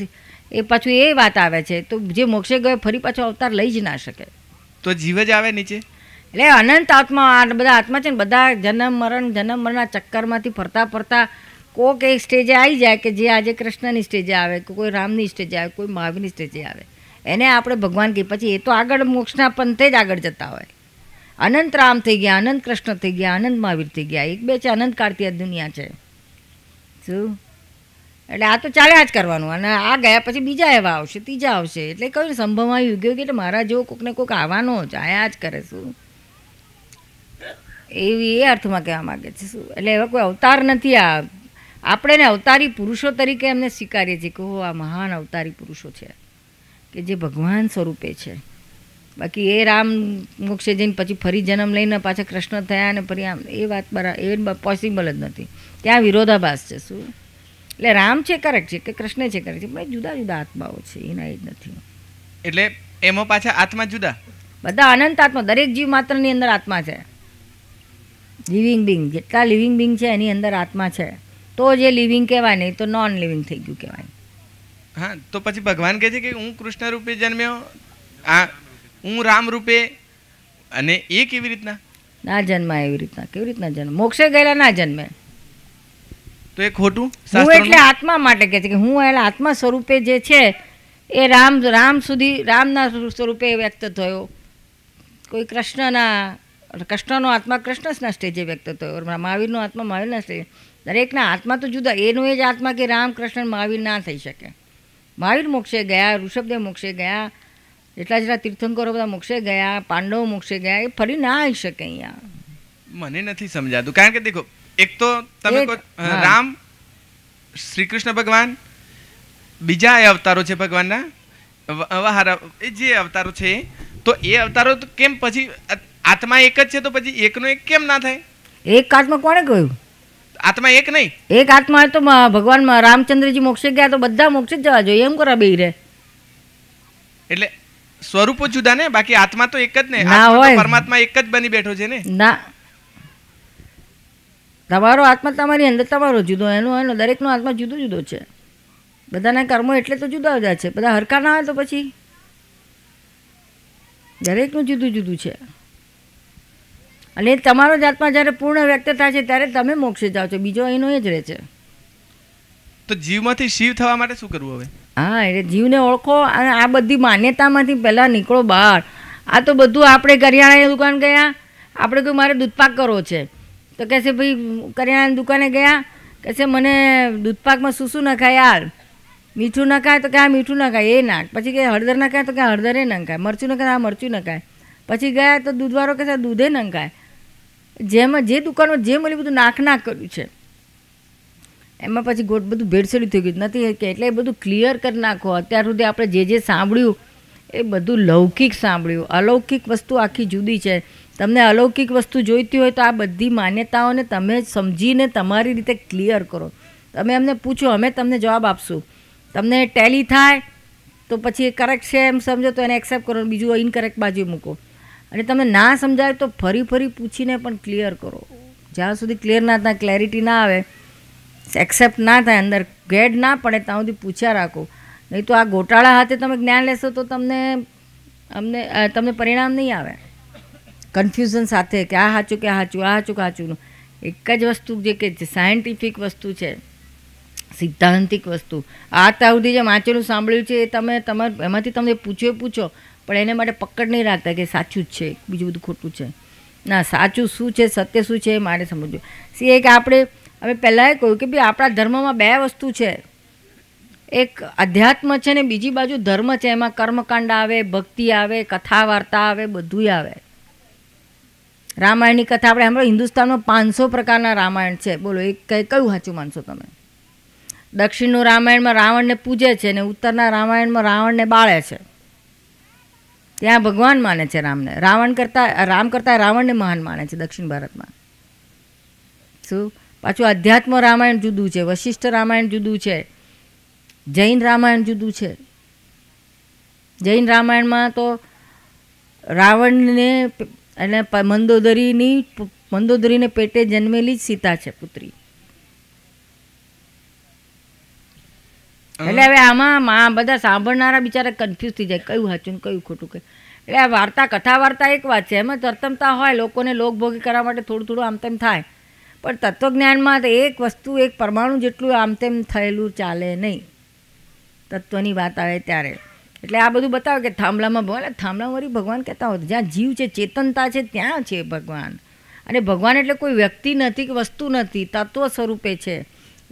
એ પાછું એ વાત આવે છે. તો જે મોક્ષે ગયો, ફરી પાછો અવતાર લઈ જ ના શકે. તો જીવ જ આવે નીચે? એટલે અનંત આત્મા, આ બધા આત્મા છે ને, બધા જન્મ, મરણ, જન્મ, મરણના ચક્કરમાંથી ફરતા ફરતા કોક એક સ્ટેજે આવી જાય કે જે આજે કૃષ્ણની સ્ટેજે આવે, કે કોઈ રામની સ્ટેજે આવે, કોઈ મહાવીરની સ્ટેજે આવે. એને આપણે ભગવાન કહે પછી એ તો આગળ મોક્ષના પંથે જ આગળ જતા હોય. અનંત રામ થઈ ગયા, અનંત કૃષ્ણ થઈ ગયા, અનંત મહાવીર થઈ ગયા. એક બે છે, અનંત કાળતી દુનિયા છે. શું? એટલે આ તો ચાલ્યા જ કરવાનું. અને આ ગયા પછી બીજા એવા આવશે, ત્રીજા આવશે. એટલે કહ્યું ને સંભવમાં યુગ્યો કે મારા જેવો કોકને કોક આવવાનો જ, આયા જ કરે શું? એવી એ અર્થમાં કહેવા માગે છે શું? એટલે એવા કોઈ અવતાર નથી આ. આપણે ને અવતારી પુરુષો તરીકે એમને સ્વીકારીએ છીએ કે હો આ મહાન અવતારી પુરુષો છે. કે જે ભગવાન સ્વરૂપે છે. બાકી એ રામ મોક્ષે જઈને પછી ફરી જન્મ લઈને પાછા કૃષ્ણ થયા અને ફરી આમ, એ વાત બરાબર એ પોસિબલ જ નથી. ત્યાં વિરોધાભાસ છે શું? એટલે રામ છે કરેક્ટ છે કે કૃષ્ણ છે કરેક્ટ છે? પણ જુદા જુદા આત્માઓ છે એના એ જ નથી. એટલે એમાં પાછા આત્મા જુદા? બધા અનંત આત્મા દરેક જીવ માત્રની અંદર આત્મા છે. લિવિંગ બિંગ જેટલા લિવિંગ બિંગ છે એની અંદર આત્મા છે. તો જે લિવિંગ કહેવાય નહીં તો નોન લિવિંગ થઈ ગયું કહેવાય. હા તો પછી ભગવાન કહે છે કે હું કૃષ્ણ રૂપે જન્મ્યો આ હું રામ રૂપે અને એ કેવી રીતના? ના જન્મ એવી રીતના કેવી રીતના જન્મ? મોક્ષે ગયેલા ના જન્મે. તો એ ખોટું? હું એટલે આત્મા માટે કહે છે કે હું એટલે આત્મા સ્વરૂપે જે છે એ રામ રામ સુધી રામના સ્વરૂપે વ્યક્ત થયો. કોઈ કૃષ્ણના કૃષ્ણનો આત્મા કૃષ્ણના સ્ટેજે વ્યક્ત થયો. મહાવીરનો આત્મા મહાવીરના સ્ટેજે. દરેકના આત્મા તો જુદા. એનો એ જ આત્મા કે રામ કૃષ્ણ મહાવીર ના થઈ શકે. મહાવીર મોક્ષે ગયા ઋષભદેવ મોક્ષે ગયા જેટલા જેટલા તીર્થંકરો બધા મોક્ષે ગયા પાંડવો મોક્ષે ગયા એ ફરી ના આવી શકે અહીંયા. મને નથી સમજાતું. કારણ કે દેખો એક તો તમે. રામ શ્રી કૃષ્ણ ભગવાન બીજા એ અવતારો છે ભગવાનના વ- એ જે અવતારો છે તો એ અવતારો તો કેમ પછી આત્મા એક જ છે તો પછી એકનો એક કેમ ના થાય? એક આત્મા કોણે કહ્યું આત્મા એક નહીં. એક આત્મા તો ભગવાન રામચંદ્રજી મોક્ષે ગયા તો બધા મોક્ષે જવા જોઈએ એમ કરા બે રહે એટલે સ્વરૂપો જુદા ને બાકી આત્મા તો એક જ ને. પરમાત્મા એક જ બની બેઠો છે ને? ના તમારો આત્મા તમારી અંદર તમારો જુદો એનો એનો દરેકનો આત્મા જુદો જુદો છે. બધાના કર્મો એટલે તો જુદા જુદા છે. બધા હરખા ના હોય તો પછી દરેકનું જુદું જુદું છે. અને તમારો જ આત્મા જ્યારે પૂર્ણ વ્યક્ત થાય છે ત્યારે તમે મોક્ષે જાઓ છો. બીજો એનો એ જ રહે છે. તો જીવમાંથી શિવ થવા માટે શું કરવું હવે? હા એટલે જીવને ઓળખો અને આ બધી માન્યતામાંથી પહેલાં નીકળો બહાર. આ તો બધું આપણે કરિયાણાની દુકાન ગયા. આપણે કોઈ મારે દૂધપાક કરવો છે. તો કહેશે ભાઈ, કરિયાણાની દુકાને ગયા. કહેશે મને દૂધપાકમાં શું શું નખાય, હાલ. મીઠું નખાય તો કે આ મીઠું નખાય. એ નાખ પછી કે હળદર નખાય? તો કે હળદર એ નખાય. મરચું નખાય? આ મરચું નખાય. પછી ગયા તો દૂધવાળો કહેશે દૂધે નખાય. જેમાં, જે દુકાનમાં જે મળ્યું બધું નાખ નાખ કર્યું છે. એમાં પછી ગોટ બધું ભેળસેળું થઈ ગયું. નથી કે એટલે એ બધું ક્લિયર કરી નાખો. અત્યાર સુધી આપણે જે જે સાંભળ્યું, એ બધું લૌકિક સાંભળ્યું. અલૌકિક વસ્તુ આખી જુદી છે. તમને અલૌકિક વસ્તુ જોઈતી હોય તો આ બધી માન્યતાઓને તમે સમજીને તમારી રીતે ક્લિયર કરો. તમે અમને પૂછો, અમે તમને જવાબ આપશું. તમને ટેલી થાય તો પછી કરેક્ટ છે એમ સમજો તો એને એક્સેપ્ટ કરો બીજું ઇનકરેક્ટ બાજુ મૂકો. અને તમને ના સમજાય તો ફરી ફરી પૂછીને પણ ક્લિયર કરો. જ્યાં સુધી ક્લિયર ના થાય ક્લેરિટી ના આવે એક્સેપ્ટ ના થાય, અંદર ગેડ ના પડે, ત્યાં સુધી પૂછ્યા રાખો. નહીં તો આ ગોટાળા હાથે તમે જ્ઞાન લેશો તો તમને અમને તમને પરિણામ નહીં આવે. કન્ફ્યુઝન સાથે કે આ સાચું કે આ સાચું આ સાચું સાચું એક જ વસ્તુ જે કે સાયન્ટિફિક વસ્તુ છે, સિદ્ધાંતિક વસ્તુ. આ સુધી જે વાંચેલું, સાંભળ્યું છે એ તમે તમારે એમાંથી તમને પૂછ્યો પૂછો, પણ એને માટે પકડ નહીં રાખતા કે સાચું જ છે, બીજું બધું ખોટું છે. ના, સાચું શું છે, સત્ય શું છે એ મારે સમજવું. સી, એક આપણે હવે પહેલાં કહ્યું કે ભાઈ આપણા ધર્મમાં બે વસ્તુ છે. એક અધ્યાત્મ છે ને બીજી બાજુ ધર્મ છે. એમાં કર્મકાંડ આવે, ભક્તિ આવે કથા વાર્તા આવે, બધુંય આવે. રામાયણની કથા આપણે હમણાં હિન્દુસ્તાનમાં પાંચસો પ્રકારના રામાયણ છે. બોલો એ કઈ, કયું સાચું માનશો તમે? દક્ષિણનું રામાયણમાં રાવણને પૂજે છે ને ઉત્તરના રામાયણમાં રાવણને બાળે છે. ત્યાં ભગવાન માને છે રામને. રાવણ કરતાં, રામ કરતાં રાવણને મહાન માને છે દક્ષિણ ભારતમાં. શું? પાછું અધ્યાત્મ રામાયણ જુદું છે, વશિષ્ઠ રામાયણ જુદું છે, જૈન રામાયણ જુદું છે. જૈન રામાયણમાં તો રાવણને અને મંદોદરીની મંદોદરીને પેટે જન્મેલી જ સીતા છે પુત્રી. એટલે હવે આમાં મા બધા સાંભળનારા બિચારા કન્ફ્યુઝ થઈ જાય કયું સાચું કયું ખોટું કે. એટલે આ વાર્તા કથા વાર્તા એક વાત છે એમાં તરતમતા હોય લોકોને લોકભોગી કરવા માટે થોડું થોડું આમ તેમ થાય. પણ તત્વજ્ઞાનમાં તો એક વસ્તુ એક પરમાણુ જેટલું આમ તેમ થયેલું ચાલે નહીં. તત્વની વાત આવે ત્યારે. એટલે આ બધું બતાવે કે થાંભલામાં ભગવાન થાંભલામાં ભગવાન કહેતા હોય જ્યાં જીવ છે ચેતનતા છે ત્યાં છે ભગવાન. અને ભગવાન એટલે કોઈ વ્યક્તિ નથી કે વસ્તુ નથી તત્વ સ્વરૂપે છે.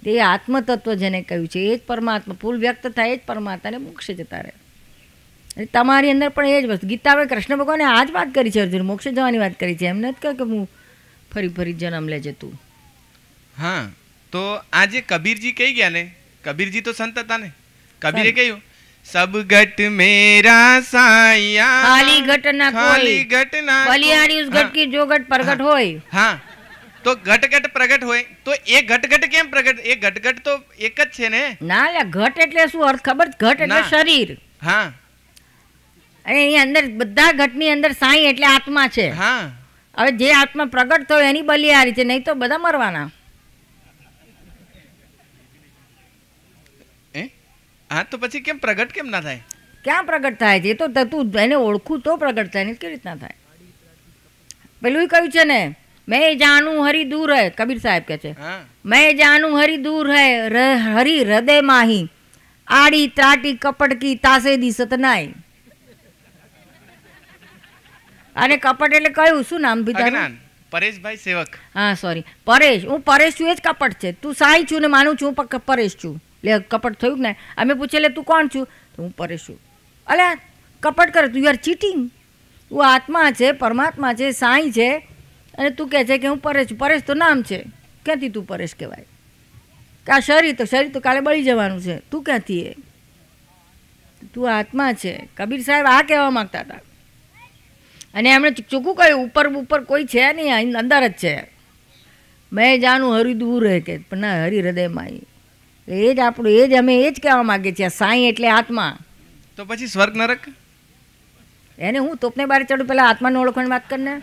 તે આત્મતત્વ જેને કહ્યું છે એ જ પરમાત્મા ફૂલ વ્યક્ત થાય એ જ પરમાત્માને મોક્ષે જતા રહે. તમારી અંદર પણ એ જ વસ્તુ. ગીતા આપણે કૃષ્ણ ભગવાને આ જ વાત કરી છે અર્જુન મોક્ષે જવાની વાત કરી છે. એમને નથી કહ્યું કે હું ફરી ફરી જન્મ લેજે તું હા તો આ જે કબીરજી કહી ગયા ને? કબીરજી તો સંત હતા ને. કબીરે કહ્યું સબ ઘટ મેરા સાયા ખાલી ઘટના ખાલી કોઈ ઘટના બલિયાળી ઉસ ઘટ કી જો ઘટ પ્રગટ હોય હા તો ઘટ ઘટ પ્રગટ હોય તો એ ઘટ ઘટ કેમ પ્રગટ એ ઘટ ઘટ તો એક જ છે ને ના લે ઘટ એટલે શું અર્થ ખબર? ઘટ એટલે શરીર હા અને એની અંદર બધા ઘટની અંદર સાઈ એટલે આત્મા છે હા હવે જે આત્મા પ્રગટ થયો એની બલિયારી છે નહીં તો બધા મરવાના એ હા તો પછી કેમ પ્રગટ કેમ ના થાય? ક્યાં પ્રગટ થાય છે? એ તો તું એને ઓળખું તો પ્રગટ થાય ને કેવી રીતના થાય? પેલું કહ્યું છે ને મેં જાણું હરી દૂર હે કબીર સાહેબ કે છે. મેં જાણું હરી દૂર હે હરી હૃદય માહી આડી ત્રાટી કપટ કી તાસે દી સતનાય અને કપટ એટલે કયું? શું નામ અજ્ઞાન. પરેશભાઈ સેવક. હા સોરી. પરેશ. હું પરેશ છું એ જ કપટ છે. તું સાઈ છું ને માનું છું હું પરેશ છું. લે, કપટ થયું ને અમે પૂછે લે, તું કોણ છું? તો હું પરેશ છું. અલે, કપટ કરે, તું યુ આર ચીટિંગ. તું આત્મા છે, પરમાત્મા છે, સાંઈ છે, અને તું કહે છે કે હું પરેશ પરેશ તો નામ છે. ક્યાંથી તું પરેશ કહેવાય? કે આ શરીર તો શરીર તો કાલે બળી જવાનું છે. તું ક્યાંથી એ? તું આત્મા છે. કબીર સાહેબ આ કહેવા માંગતા હતા. અને એમણે ચોખ્ખું કહ્યું ઉપર ઉપર કોઈ છે નહીં અંદર જ છે. મેં જાણું હરિ દૂર હે કે, પણ ના, હરી હૃદયમાં એ જ આપણું એ જ અમે એ જ કહેવા માગીએ છીએ સાંઈ એટલે આત્મા. તો પછી સ્વર્ગ નરક? એને હું તોપને બારે ચડું પેલા આત્માનું ઓળખવાની વાત કરને?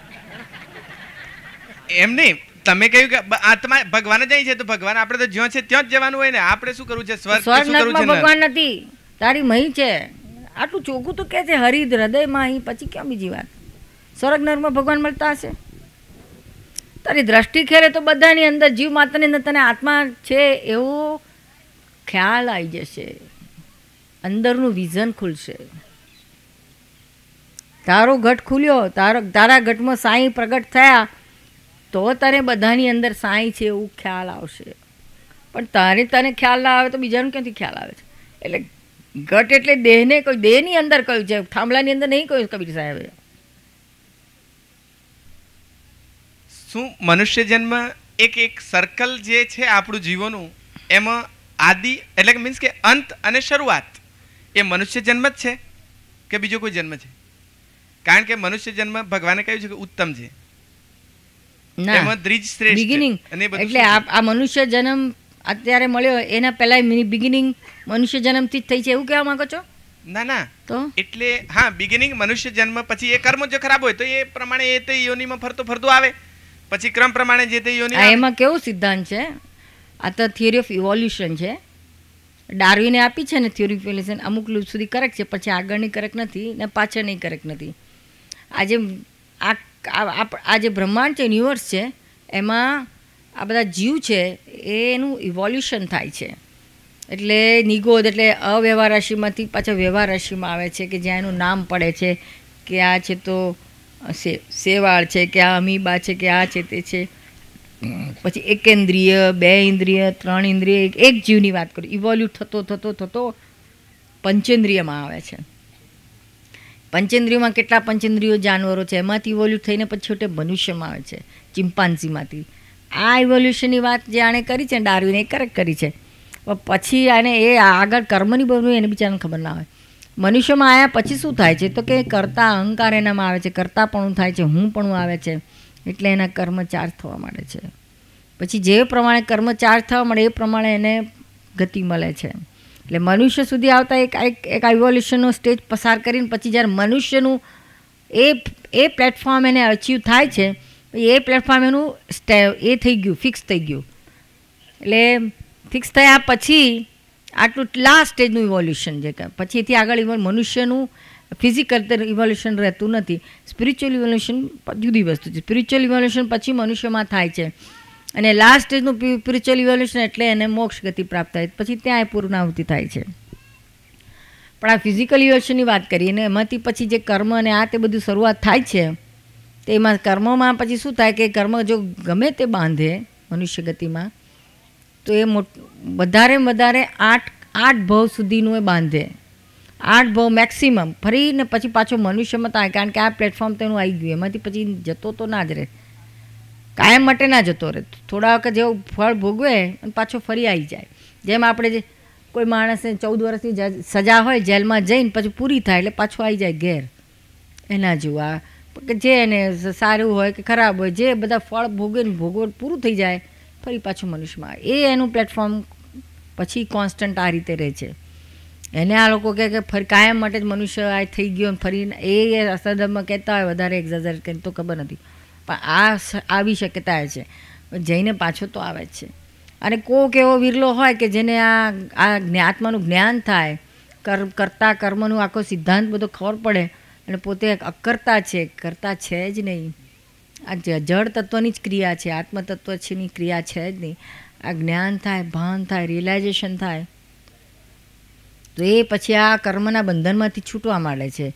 એમ નહીં તમે કહ્યું કે આત્મા ભગવાન જ અહીં છે તો ભગવાન આપણે તો જ્યાં છે ત્યાં જ જવાનું હોય ને આપણે શું કરવું છે? સ્વર્ગ સ્વર્ગ નર્કમાં નરક? ભગવાન નથી તારી મહી છે. આટલું ચોખ્ખું તો કે છે હરિદ હૃદયમાં અહીં પછી ક્યાં બીજી વાત? સ્વર્ગ નરકમાં ભગવાન મળતા હશે? તારી દ્રષ્ટિ ખેરે તો બધાની અંદર જીવ માત્રની તને આત્મા છે એવો ખ્યાલ આવી જશે. અંદરનું વિઝન ખુલશે. તારો ઘટ ખુલ્યો, તારો, તારા ઘટમાં સાંઈ પ્રગટ થયા, તો તને બધાની અંદર સાંઈ છે એવું ખ્યાલ આવશે. પણ તારે તને ખ્યાલ ના આવે તો બીજાનું ક્યાંથી ખ્યાલ આવે છે? એટલે ઘટ એટલે દેહને કોઈ, દેહની અંદર કહ્યું છે, થાંભલાની અંદર નહીં કહ્યું કબીર સાહેબે. શું મનુષ્ય જન્મ એક એક સર્કલ જે છે આપણું જીવનનું એમાં આદિ એટલે કે મીન્સ કે અંત અને શરૂઆત. એ મનુષ્ય જન્મ જ છે કે બીજો કોઈ જન્મ છે? કારણ કે મનુષ્ય જન્મ ભગવાને કહ્યું છે કે ઉત્તમ છે. એમાં શ્રેષ્ઠ બિગિનિંગ એટલે આ આ મનુષ્ય જન્મ અત્યારે મળ્યો એના પહેલા બિગિનિંગ મનુષ્ય જન્મથી જ થઈ છે એવું કહેવા માંગો છો? ના ના. તો? એટલે હા બિગિનિંગ મનુષ્ય જન્મ પછી એ કર્મ જો ખરાબ હોય તો એ પ્રમાણે એ તે યોનિમાં ફરતો ફરતો આવે. પછી ક્રમ પ્રમાણે જે તે યોનિ એમાં કેવું સિદ્ધાંત છે? આ તો થિયરી ઓફ ઇવોલ્યુશન છે. ડાર્વિને આપી છે ને થિયરી ઓફ ઇવોલ્યુશન અમુક સુધી કરેક્ટ છે, પછી આગળની કરેક્ટ નથી ને પાછળની કરેક્ટ નથી. આજે આ આ- જે બ્રહ્માંડ છે યુનિવર્સ છે, એમાં આ બધા જીવ છે, એનું ઇવોલ્યુશન થાય છે. એટલે નિગોદ એટલે અવ્યવહાર રાશિમાંથી પાછા વ્યવહાર રાશિમાં આવે છે કે જ્યાં એનું નામ પડે છે કે આ છે તો સેવાળ છે, કે આ અમીબા છે, કે આ છે તે છે. પછી એકેન્દ્રિય બે ઇન્દ્રિય, ત્રણ ઇન્દ્રિય, એક જીવની વાત કરું. ઇવોલ્યુટ થતો થતો થતો પંચેન્દ્રિયમાં આવે છે. પંચેન્દ્રિયોમાં કેટલા પંચેન્દ્રિયો જાનવરો છે? એમાંથી ઇવોલ્યુટ થઈને પછી છોટે મનુષ્યમાં આવે છે ચિમ્પાન્સીમાંથી આ ઇવોલ્યુશનની વાત જે આણે કરી છે ડાર્વિને કરેક્ટ કરી છે. પછી આને એ આગળ કર્મની બનવું એને બિચારાને ખબર ના હોય. મનુષ્યમાં આવ્યા પછી શું થાય છે? તો કે કરતા અહંકાર એનામાં આવે છે, કરતાપણું થાય છે હું પણ આવે છે. એટલે એના કર્મ ચાર્જ થવા માંડે છે. પછી જે પ્રમાણે કર્મ ચાર્જ થવા મળે એ પ્રમાણે એને ગતિ મળે છે. એટલે મનુષ્ય સુધી આવતા એક એક ઇવોલ્યુશનનો સ્ટેજ પસાર કરીને પછી જ્યારે મનુષ્યનું એ એ પ્લેટફોર્મ એને અચીવ થાય છે, એ પ્લેટફોર્મ એનું સ્ટે એ થઈ ગયું ફિક્સ થઈ ગયું. એટલે ફિક્સ થયા પછી આટલું લાસ્ટ સ્ટેજનું ઇવોલ્યુશન છે કે પછી એથી આગળ ઇવોલ મનુષ્યનું ફિઝિકલ ઇવોલ્યુશન રહેતું નથી. સ્પિરિચ્યુઅલ ઇવોલ્યુશન જુદી વસ્તુ છે. સ્પિરિચ્યુઅલ ઇવોલ્યુશન પછી મનુષ્યમાં થાય છે. અને લાસ્ટ સ્ટેજનું સ્પિરિચ્યુઅલ ઇવોલ્યુશન એટલે એને મોક્ષ ગતિ પ્રાપ્ત થાય. પછી ત્યાં પૂર્ણાહુતિ થાય છે. પણ આ ફિઝિકલ ઇવોલ્યુશનની વાત કરીએ ને, એમાંથી પછી જે કર્મ અને આ તે બધું શરૂઆત થાય છે તેમાં કર્મમાં પછી શું થાય કે કર્મ જો ગમે તે બાંધે મનુષ્ય ગતિમાં, તો એ વધારે વધારે આઠ આઠ ભવ સુધીનું એ બાંધે. આઠ ભાવ મેક્સિમમ ફરીને પછી પાછો મનુષ્યમાં થાય કારણ કે આ પ્લેટફોર્મ તેનું આવી ગયું. એમાંથી પછી જતો તો ના જ રહે. કાયમ માટે ના જતો રહે. થોડા વખત જેવું ફળ ભોગવે અને પાછો ફરી આવી જાય. જેમ આપણે જે કોઈ માણસને ચૌદ વર્ષની સજા હોય જેલમાં જઈને પછી પૂરી થાય એટલે પાછો આવી જાય ઘેર. એના જેવું. આ જે એને સારું હોય કે ખરાબ હોય, જે બધા ફળ ભોગવીને ને ભોગવો પૂરું થઈ જાય, ફરી પાછું મનુષ્યમાં એ એનું પ્લેટફોર્મ પછી કોન્સ્ટન્ટ આ રીતે રહે છે. એને આ લોકો કહે કે ફરી કાયમ માટે જ મનુષ્ય આ થઈ ગયો ને ફરી એ અસદમાં કહેતા હોય, વધારે એક્ઝાઝર કરીને તો ખબર નથી. પણ આ આવી શક્યતા છે. જઈને પાછો તો આવે જ છે. અને કોક એવો વિરલો હોય કે જેને આ આ જ્ઞાત્માનું જ્ઞાન થાય, કર, કરતા કર્મનું આખો સિદ્ધાંત બધો ખબર પડે, અને પોતે અકર્તા છે, કરતા છે જ નહીં. આ જળ તત્વની જ ક્રિયા છે, આત્મતત્વ છેની ક્રિયા છે જ નહીં. આ જ્ઞાન થાય, ભાન થાય રિયલાઇઝેશન થાય. તો એ પછી આ કર્મના બંધનમાંથી છૂટવા માંડે છે.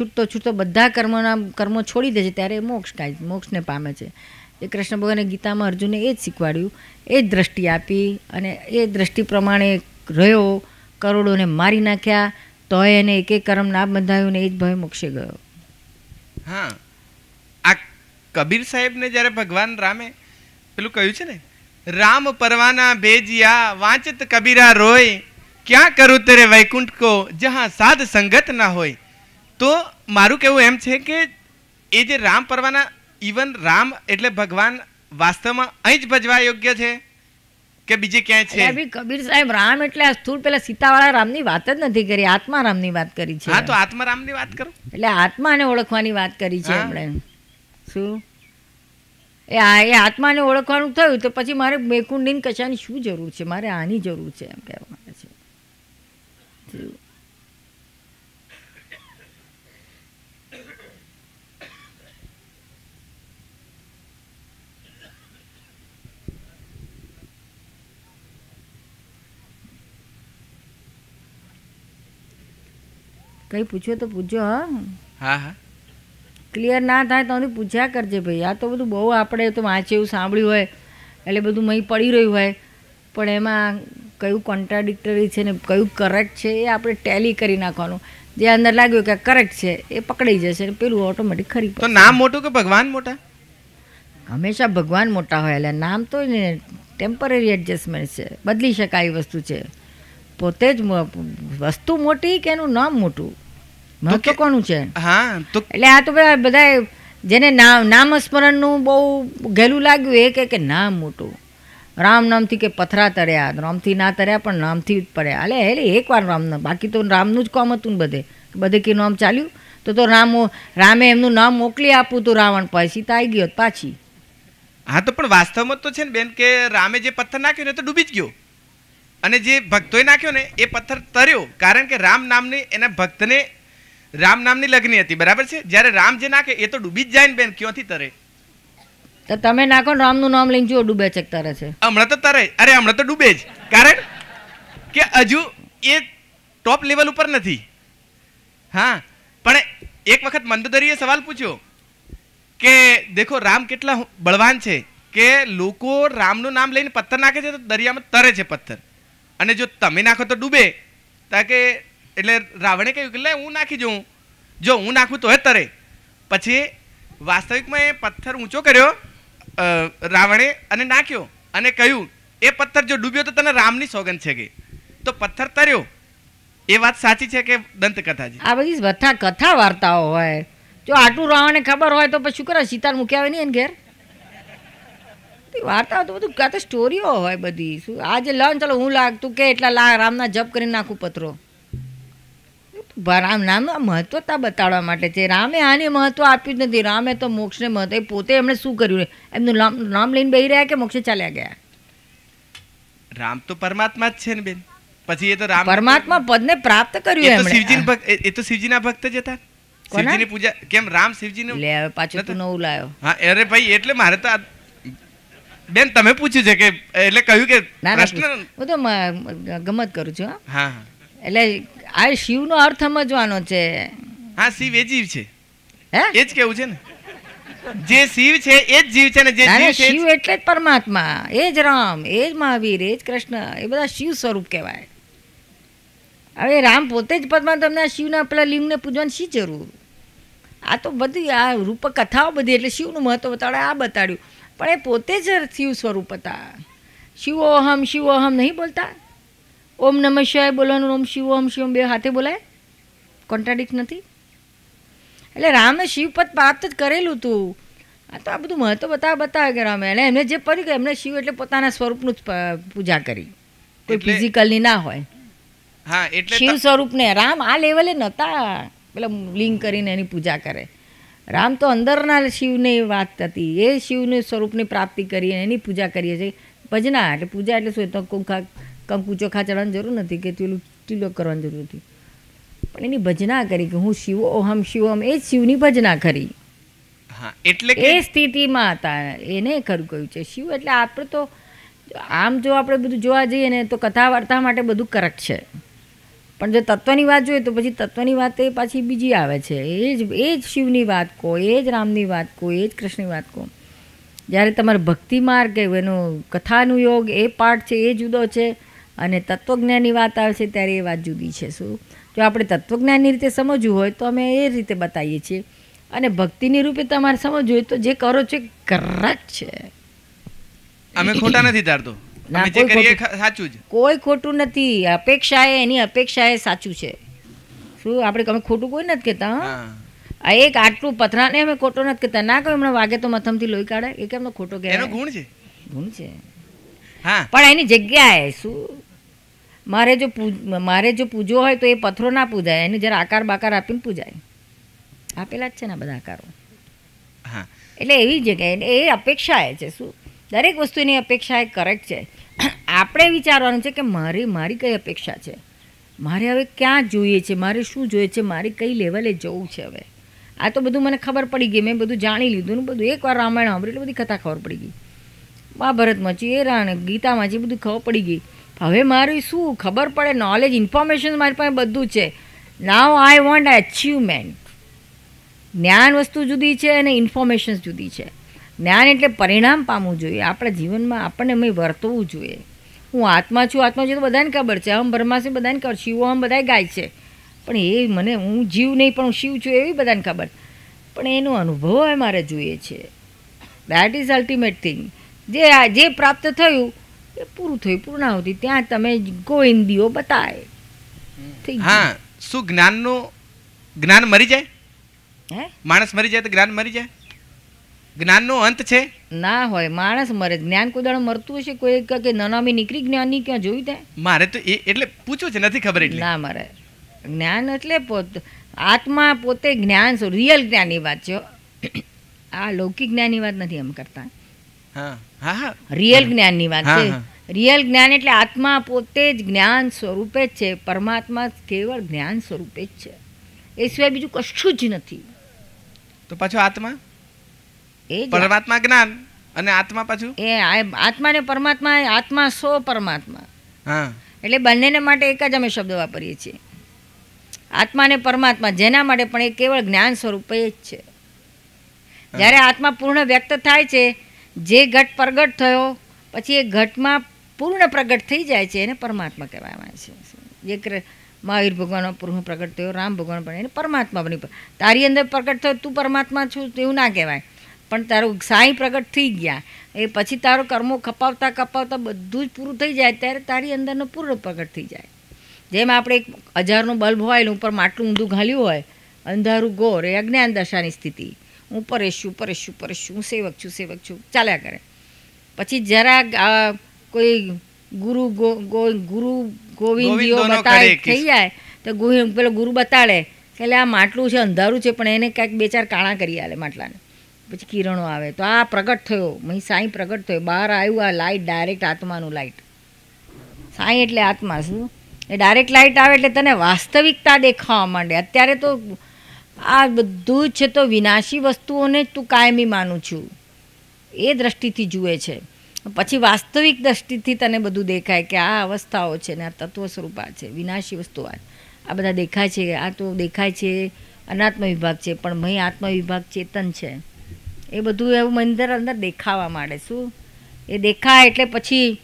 છૂટતો છૂટતો બધા કર્મના કર્મો છોડી દે છે, ત્યારે મોક્ષ થાય, મોક્ષને પામે છે. એ કૃષ્ણ ભગવાને ગીતામાં અર્જુને એ જ શીખવાડ્યું. એ જ દ્રષ્ટિ આપી અને એ દ્રષ્ટિ પ્રમાણે રહ્યો, કરોડોને મારી નાખ્યા, તોય એને એક એક કર્મ ના બંધાયું ને એ જ ભય મોક્ષે ગયો. હા. આ કબીર સાહેબને જ્યારે ભગવાન રામે પેલું કહ્યું છે ને, રામ પરવાના ભેજિયા, વાંચત કબીરા રોય ક્યાં કરું તેરે વૈકુંઠ કો? જહાં સાધ સંગત ના હોય. તો મારું કહેવું એમ છે કે એ જે રામ પરવાના ઇવન રામ એટલે ભગવાન વાસ્તવમાં અહીં જ ભજવા યોગ્ય છે? કે બીજે ક્યાંય છે? કબીર સાહેબ રામ એટલે આ સ્થૂળ પેલા સીતાવાળા રામની વાત જ નથી કરી. આત્મા રામની વાત કરી છે. હા તો આત્મારામની વાત કરો. એટલે આત્માને ઓળખવાની વાત કરી છે આપણે શું? એ આ એ આત્માને ઓળખવાનું થયું તો પછી મારે મેકુંડીન કશાની શું જરૂર છે? મારે આની જરૂર છે એમ કહેવા. માંગે કઈ પૂછ્યો તો પૂછ્યો હા. હા હા. ક્લિયર ના થાય તો પૂછ્યા કરજે ભાઈ. આ તો બધું બહુ આપણે તો વાંચે એવું સાંભળ્યું હોય. એટલે બધું મહી પડી રહ્યું હોય. પણ એમાં કયું કોન્ટ્રાડિક્ટરી છે ને કયું કરેક્ટ છે એ આપણે ટેલી કરી નાખવાનું. જે અંદર લાગ્યું કે કરેક્ટ છે એ પકડી જશે ને પેલું ઓટોમેટિક ખરી તો નામ મોટું કે ભગવાન મોટા? હંમેશા ભગવાન મોટા હોય એટલે નામ તો ને ટેમ્પરરી એડજસ્ટમેન્ટ છે બદલી શકાય એવી વસ્તુ છે. પોતે જ વસ્તુ મોટી કે એનું નામ મોટું? મહત્વ કોનું છે? હા તો એટલે આ તો બધા બધા જેને નામ નામસ્મરણનું બહુ ઘેલું લાગ્યું એ કે નામ મોટું. રામ નામથી કે પથરા તર્યા, રામથી ના તર્યા, પણ નામથી જ પડ્યા. એટલે એટલે એકવાર રામ નામ બાકી તો રામનું જ કામ હતું ને બધે. બધે કે નામ ચાલ્યું? તો તો રામ રામે એમનું નામ મોકલી આપવું તો રાવણ પાસે સીતા આવી ગયો પાછી. હા, તો પણ વાસ્તવમાં તો છે ને બેન કે રામે જે પથ્થર નાખ્યો ને તો ડૂબી જ ગયો. અને જે ભક્તોએ નાખ્યો ને એ પથ્થર તર્યો. કારણ કે રામ નામની એના ભક્તને રામ નામની લગ્ની હતી, બરાબર છે? જ્યારે રામ જે નાખે એ તો ડૂબી જ જાય ને બેન, ક્યાંથી તરે? તો તમે નાખો રામનું નામ લઈને જુઓ ડૂબે છે તરે છે. હમણાં તો તરે, અરે હમણાં તો ડૂબે જ. કારણ કે હજુ એ ટોપ લેવલ ઉપર નથી. હા, પણ એક વખત મંદોદરીએ સવાલ પૂછ્યો કે દેખો રામ કેટલા બળવાન છે કે લોકો રામનું નામ લઈને પથ્થર નાખે છે તો દરિયામાં તરે છે પથ્થર. અને જો તમે નાખો તો ડૂબે. તા કે એટલે રાવણે કહ્યું કે લે, હું નાખી જોઉં. જો હું નાખું તો એ તરે. પછી વાસ્તવિકમાં એ પથ્થર ઊંચો કર્યો રાવણે અને નાખ્યો અને કહ્યું, એ પથ્થર જો ડૂબ્યો તો તને રામની સોગંદ છે કે? તો પથ્થર તર્યો. એ વાત સાચી છે કે દંતકથાજી? આ બધી બધા કથા વાર્તાઓ હોય. જો આટલું રાવણને ખબર હોય તો પછી શું કરે? સીતાર મૂક્યા હોય નહીં ઘેર? તે વાર્તાઓ તો બધું કાં તો સ્ટોરીઓ હોય બધી. શું આજે લન ચલો, હું લાગતું કે એટલા લા, રામના જપ કરીને નાખું પત્રો. રામ નામનું મહત્વતા બતાડવા માટે છે. રામે આને મહત્વ આપ્યું જ નથી. રામે તો મોક્ષને મહત્વ એ પોતે એમણે શું કર્યું એમનું નામ નામ લઈને બેહી રહ્યા કે મોક્ષે ચાલ્યા ગયા? રામ તો પરમાત્મા જ છે ને બેન. પછી એ તો રામ પરમાત્મા પદને પ્રાપ્ત કર્યું એમણે. શિવજી એમણે ભક્ત એ- તો શિવજીના ભક્ત જ હતા. શિવજીની પૂજા કેમ રામ શિવજીને લે હવે પાછું તું નવું લાયો. હા અરે ભાઈ એટલે મારે તો બેન તમે પૂછ્યું છે કે એટલે કહ્યું કે પ્રશ્ન હું તો ગમત કરું છું હા. એટલે આ શિવનો અર્થ સમજવાનો છે. હા શિવ એ જીવ છે. હે? એ જ કેવું છે ને? જે શિવ છે એ જ જીવ છે ને જે જીવ છે શિવ એટલે જ પરમાત્મા. એ જ રામ એ જ મહાવીર એ જ કૃષ્ણ એ બધા શિવ સ્વરૂપ કહેવાય. હવે રામ પોતે જ પદમાં તમને આ શિવના પેલા લિંગને પૂજવાની શી જરૂર? આ તો બધી આ રૂપ કથાઓ બધી એટલે શિવનું મહત્વ બતાડે આ બતાડ્યું. પણ એ પોતે જ શિવ સ્વરૂપ હતા. શિવોહમ શિવોહમ નહીં બોલતા? ઓમ નમઃ શિવાય બોલવાનું ઓમ શિવ ઓમ શિવ બે હાથે બોલાય? કોન્ટ્રાડિક્ટ નથી? એટલે રામે શિવપદ પ્રાપ્ત જ કરેલું હતું આ તો આ બધું મહત્વ બતાવે બતાવે કે રામે. અને એમને જે પડ્યું કે એમને શિવ એટલે પોતાના સ્વરૂપનું જ પૂજા કરી. કોઈ ફિઝિકલની ના હોય. હા એટલે શિવ સ્વરૂપને. રામ આ લેવલે નહોતા. પેલા લિંગ કરીને એની પૂજા કરે. રામ તો અંદરના શિવની વાત હતી. એ શિવને સ્વરૂપની પ્રાપ્તિ કરીને એની પૂજા કરીએ છીએ. ભજના એટલે પૂજા એટલે શું? તો કંકુ કંકુ ચોખા ચડવાની જરૂર નથી કે પેલું તિલક કરવાની જરૂર નથી. પણ એની ભજના કરી કે હું શિવ ઓહમ શિવમ એ જ શિવની ભજના કરી. હા એટલે એ સ્થિતિમાં હતા. એને ખરું કહ્યું છે. શિવ એટલે આપણે તો આમ જો આપણે બધું જોવા જઈએ ને તો કથા વાર્તા માટે બધું કરેક્ટ છે. પણ જો તત્વની વાત જોઈએ તો પછી તત્વની વાત એ પાછી બીજી આવે છે. એ જ એ જ શિવની વાત કહો એ જ રામની વાત કહો એ જ કૃષ્ણની વાત કહો જ્યારે તમારે ભક્તિ માર્ગ એનો કથાનું યોગ એ પાઠ છે એ જુદો છે. અને તત્વજ્ઞાનની વાત આવે છે ત્યારે એ વાત જુદી છે શું? જો આપણે તત્વજ્ઞાનની રીતે સમજવું હોય તો અમે એ રીતે બતાવીએ છીએ. અને ભક્તિની રૂપે તમારે સમજવું હોય તો જે કરો છો એ કરેક્ટ છે. અમે ખોટા નથી જે કોઈ ખોટું- સાચું જ. કોઈ ખોટું નથી. અપેક્ષા એ એની અપેક્ષા એ સાચું છે. શું? આપણે અમે ખોટું કોઈ નથી કહેતા હા? આ એક આટલું પથરાને અમે ખોટો નથી કહેતા. ના કહ્યું હમણાં વાગે તો મથમથી લોહી કાઢે. એ કેમનો ખોટો એનો કહેવાય? ગુણ છે. ગુણ છે. પણ એની જગ્યાએ શું? મારે જો મારે જો પૂજવો હોય તો એ પથરો ના પૂજાય એને જરા આકાર બાકાર આપીને પૂજાય. આપેલા જ છે ને બધા આકારો. હા. એટલે એવી જગ્યાએ એ અપેક્ષા એ છે શું? દરેક વસ્તુની અપેક્ષા એ કરેક્ટ છે. આપણે વિચારવાનું છે કે મારી મારી કઈ અપેક્ષા છે? મારે હવે ક્યાં જોઈએ છે? મારે શું જોઈએ છે? મારે કઈ લેવલે જવું છે હવે? આ તો બધું મને ખબર પડી ગઈ મેં બધું જાણી લીધું ને બધું. એકવાર રામાયણ સાંભળ્યું એટલે બધી કથા ખબર પડી ગઈ. મહાભારતમાં છે એ રાણ ગીતામાં છે બધું ખબર પડી ગઈ. હવે મારી શું ખબર પડે? નોલેજ ઇન્ફોર્મેશન મારી પાસે બધું છે. નાવ આઈ વોન્ટ અચીવમેન્ટ જ્ઞાન વસ્તુ જુદી છે અને ઇન્ફોર્મેશન જુદી છે. જ્ઞાન એટલે પરિણામ પામવું જોઈએ. આપણા જીવનમાં આપણને મેં વર્તવું જોઈએ. હું આત્મા છું. આત્મા છું તો બધાને ખબર છે. હમ બ્રહ્માસી બધાને ખબર. શિવો હમ બધાય ગાય છે. પણ એ મને હું જીવ નહીં, પણ હું શિવ છું એવી બધાને ખબર. પણ એનો અનુભવ હવે મારે જોઈએ છે. દેટ ઇઝ અલ્ટિમેટ થિંગ જે આ જે પ્રાપ્ત થયું એ પૂરું થયું પૂર્ણાહુતિ. ત્યાં તમે ગોવિંદીઓ બતાય. હા શું જ્ઞાનનું જ્ઞાન મરી જાય? હે? માણસ મરી જાય તો જ્ઞાન મરી જાય? જ્ઞાનનો અંત છે? ના હોય માણસ મરે. જ્ઞાન કોઈ દાડો મરતું હશે કોઈ કે નનામી નીકળી જ્ઞાનની ક્યાં જોયું તે? મારે તો એ એટલે પૂછવું છે નથી ખબર એટલે. ના મારે. જ્ઞાન એટલે પોત આત્મા પોતે જ્ઞાન રિયલ જ્ઞાનની વાત છે આ લૌકિક જ્ઞાનની વાત નથી એમ કરતા. રિયલ જ્ઞાનની વાત છે. રિયલ જ્ઞાન એટલે આત્મા પોતે જ જ્ઞાન સ્વરૂપે જ છે. પરમાત્મા કેવળ જ્ઞાન સ્વરૂપે જ છે. એ સિવાય બીજું કશું જ નથી. તો પાછો આત્મા? એ પરમાત્મા જ્ઞાન અને આત્મા પાછું? એ આત્મા ને પરમાત્મા આત્મા સો પરમાત્મા. હા. એટલે બંનેને માટે એક જ અમે શબ્દ વાપરીએ છીએ. આત્મા અને પરમાત્મા જેના માટે પણ એ કેવળ જ્ઞાન સ્વરૂપે જ છે. જ્યારે આત્મા પૂર્ણ વ્યક્ત થાય છે જે ઘટ પ્રગટ થયો, પછી એ ઘટમાં પૂર્ણ પ્રગટ થઈ જાય છે, એને પરમાત્મા કહેવામાં આવે છે. જે મહાવીર ભગવાનનો પૂર્ણ પ્રગટ થયો, રામ ભગવાન પણ એને પરમાત્મા બની. તારી અંદર પ્રગટ થયો, તું પરમાત્મા છું તેવું ના કહેવાય. પણ તારું સાંઈ પ્રગટ થઈ ગયા, એ પછી તારો કર્મો ખપાવતા ખપાવતા બધું જ પૂરું થઈ જાય, ત્યારે તારી અંદરનો પૂર્ણ પ્રગટ થઈ જાય. જેમ આપણે એક હજારનો બલ્બ હોય ઉપર માટલું ઊંધું ઘાલ્યું હોય, અંધારું ગોર, એ અજ્ઞાન દશાની સ્થિતિ. હું પરેશ છું પરેશ છું પરેશ છું હું સેવક છું સેવક છું. ચાલ્યા કરે. પછી જરાક કોઈ ગુરુ ગુરુ ગોવિંદીઓ બતાવે થઈ જાય તો પેલો ગુરુ બતાડે એટલે આ માટલું છે અંધારું છે પણ એને કાંઈક બે ચાર કાણા કરી આલે માટલાને. પછી કિરણો આવે તો આ પ્રગટ થયો મહી સાંઈ પ્રગટ થયો. બહાર આવ્યું આ લાઇટ ડાયરેક્ટ આત્માનું લાઇટ સાંઈ એટલે આત્મા શું? એ ડાયરેક્ટ લાઇટ આવે એટલે તને વાસ્તવિકતા દેખાવા માંડે. અત્યારે તો આ બધું છે તો વિનાશી વસ્તુઓને જ તું કાયમી માનું છું. એ દ્રષ્ટિથી જુએ છે. પછી વાસ્તવિક દ્રષ્ટિથી તને બધું દેખાય કે આ અવસ્થાઓ છે ને આ તત્વ સ્વરૂપા છે, વિનાશી વસ્તુઓ આ. આ બધા દેખાય છે, આ તો દેખાય છે, અનાત્મ વિભાગ છે, પણ મહી આત્મ વિભાગ ચેતન છે. એ બધું એવું અંદર અંદર દેખાવા માંડે શું? એ દેખાય એટલે પછી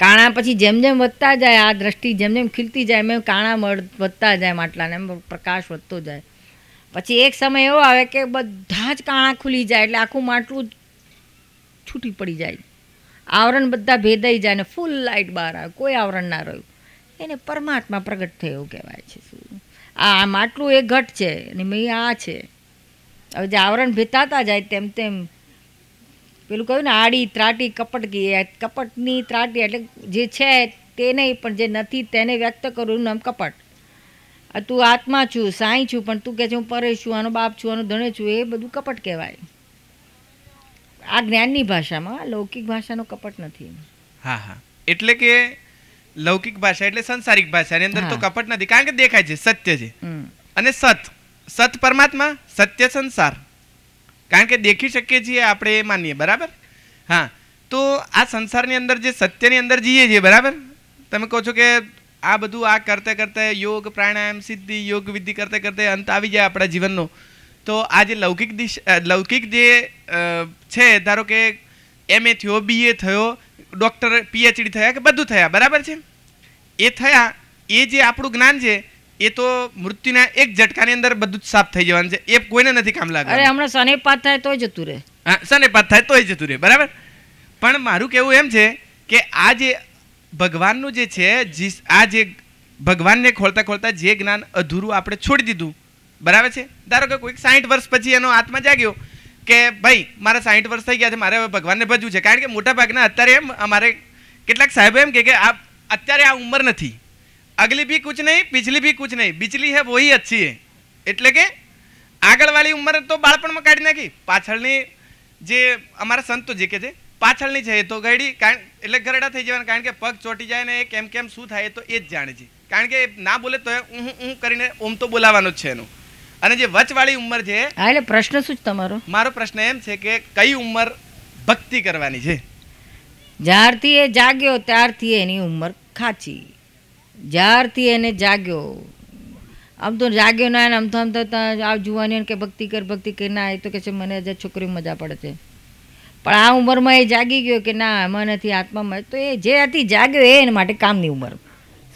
કાણા પછી જેમ જેમ વધતા જાય, આ દ્રષ્ટિ જેમ જેમ ખીલતી જાય, એમ એમ કાણા વધતા જાય માટલાને, એમ પ્રકાશ વધતો જાય. પછી એક સમય એવો આવે કે બધા જ કાણા ખુલી જાય એટલે આખું માટલું છૂટી પડી જાય. આવરણ બધા ભેદાઈ જાય ને ફૂલ લાઇટ બહાર આવે, કોઈ આવરણ ના રહ્યું. એને પરમાત્મા પ્રગટ થયો કહેવાય છે શું? આ માટલું એ ઘટ છે, અને મેં આ છે. હવે જે આવરણ ભેતાતા જાય તેમ તેમ પેલું કહ્યું ને આડી ત્રાટી કપટકી કપટની ત્રાટી એટલે જે છે તે નહીં પણ જે નથી તેને વ્યક્ત કરવું નામ કપટ. તું આત્મા છું સાંઈ છું પણ તું કહે છે હું પરેશ છું આનો બાપ છું આનો ધણે છું એ બધું કપટ કહેવાય. આ જ્ઞાનની ભાષામાં લૌકિક ભાષાનો કપટ નથી. હા હા. એટલે કે લૌકિક ભાષા એટલે સંસારિક ભાષા એની અંદર તો કપટ નથી કારણ કે દેખાય છે સત્ય છે. અને સત સત પરમાત્મા સત્ય સંસાર. કારણ કે દેખી શકીએ છીએ આપણે એ માનીએ, બરાબર? હા, તો આ સંસારની અંદર જે સત્યની અંદર જઈએ છીએ, બરાબર? તમે કહો છો કે આ બધું આ કરતે કરતે યોગ, પ્રાણાયામ, સિદ્ધિ, યોગ, વિધિ કરતે કરતે અંત આવી જાય આપણા જીવનનો. તો આ જે લૌકિક દિશ લૌકિક જે છે, ધારો કે એમ એ થયો બીએ થયો ડૉક્ટર પીએચડી થયા કે બધું થયા, બરાબર છે? એ થયા, એ જે આપણું જ્ઞાન છે એ તો મૃત્યુના એક ઝટકાની અંદર બધું જ સાફ થઈ જવાનું છે. એ કોઈને નથી કામ અરે હમણાં સનેપાત થાય તોય જતું રહે. હા સનેપાત થાય તોય જતું રહે બરાબર? પણ મારું કહેવું એમ છે કે આ જે ભગવાનનું જે છે આ જે ભગવાનને ખોલતા ખોલતા જે જ્ઞાન અધૂરું આપણે છોડી દીધું બરાબર છે? ધારો કે કોઈક સાઠ વર્ષ પછી એનો આત્મા જાગ્યો કે ભાઈ મારા સાઠ વર્ષ થઈ ગયા છે મારે હવે ભગવાનને ભજવું છે. કારણ કે મોટા ભાગના અત્યારે એમ અમારે કેટલાક સાહેબો એમ કે કે આ અત્યારે આ ઉંમર નથી. અગલી ભી કુછ નહીં પિછલી ભી કુછ નહીં બિચલી હે વહી અચ્છી હે એટલે કે આગળવાળી ઉંમર તો બાળપણમાં કાઢી નાખી. પાછળની જે અમારા સંતો જે કે છે પાછળની છે એ તો ગયડી કારણ એટલે ગરડા થઈ જવાના કારણ કે પગ ચોટી જાય ને એ કેમ કેમ શું થાય તો એ જ જાણે છે. કારણ કે ના બોલે તો હું હું કરીને ઓમ તો બોલાવાનું જ છે એનું. અને જે વચવાળી ઉંમર છે હા એટલે પ્રશ્ન શું છે તમારો? મારો પ્રશ્ન એમ છે કે કઈ ઉંમર ભક્તિ કરવાની છે? જ્યારથી એ જાગ્યો ત્યારથી એની ઉંમર ખાચી. જ્યારથી એને જાગ્યો. આમ તો જાગ્યો ના આમ તો આમ તો આ જુવાની કે ભક્તિ કર ભક્તિ કર. ના એ તો કે છે મને હજાર છોકરી મજા પડે છે. પણ આ ઉંમરમાં એ જાગી ગયો કે ના મનેથી આત્મામાં તો એ જે હતી જાગ્યો એના માટે કામની ઉંમર.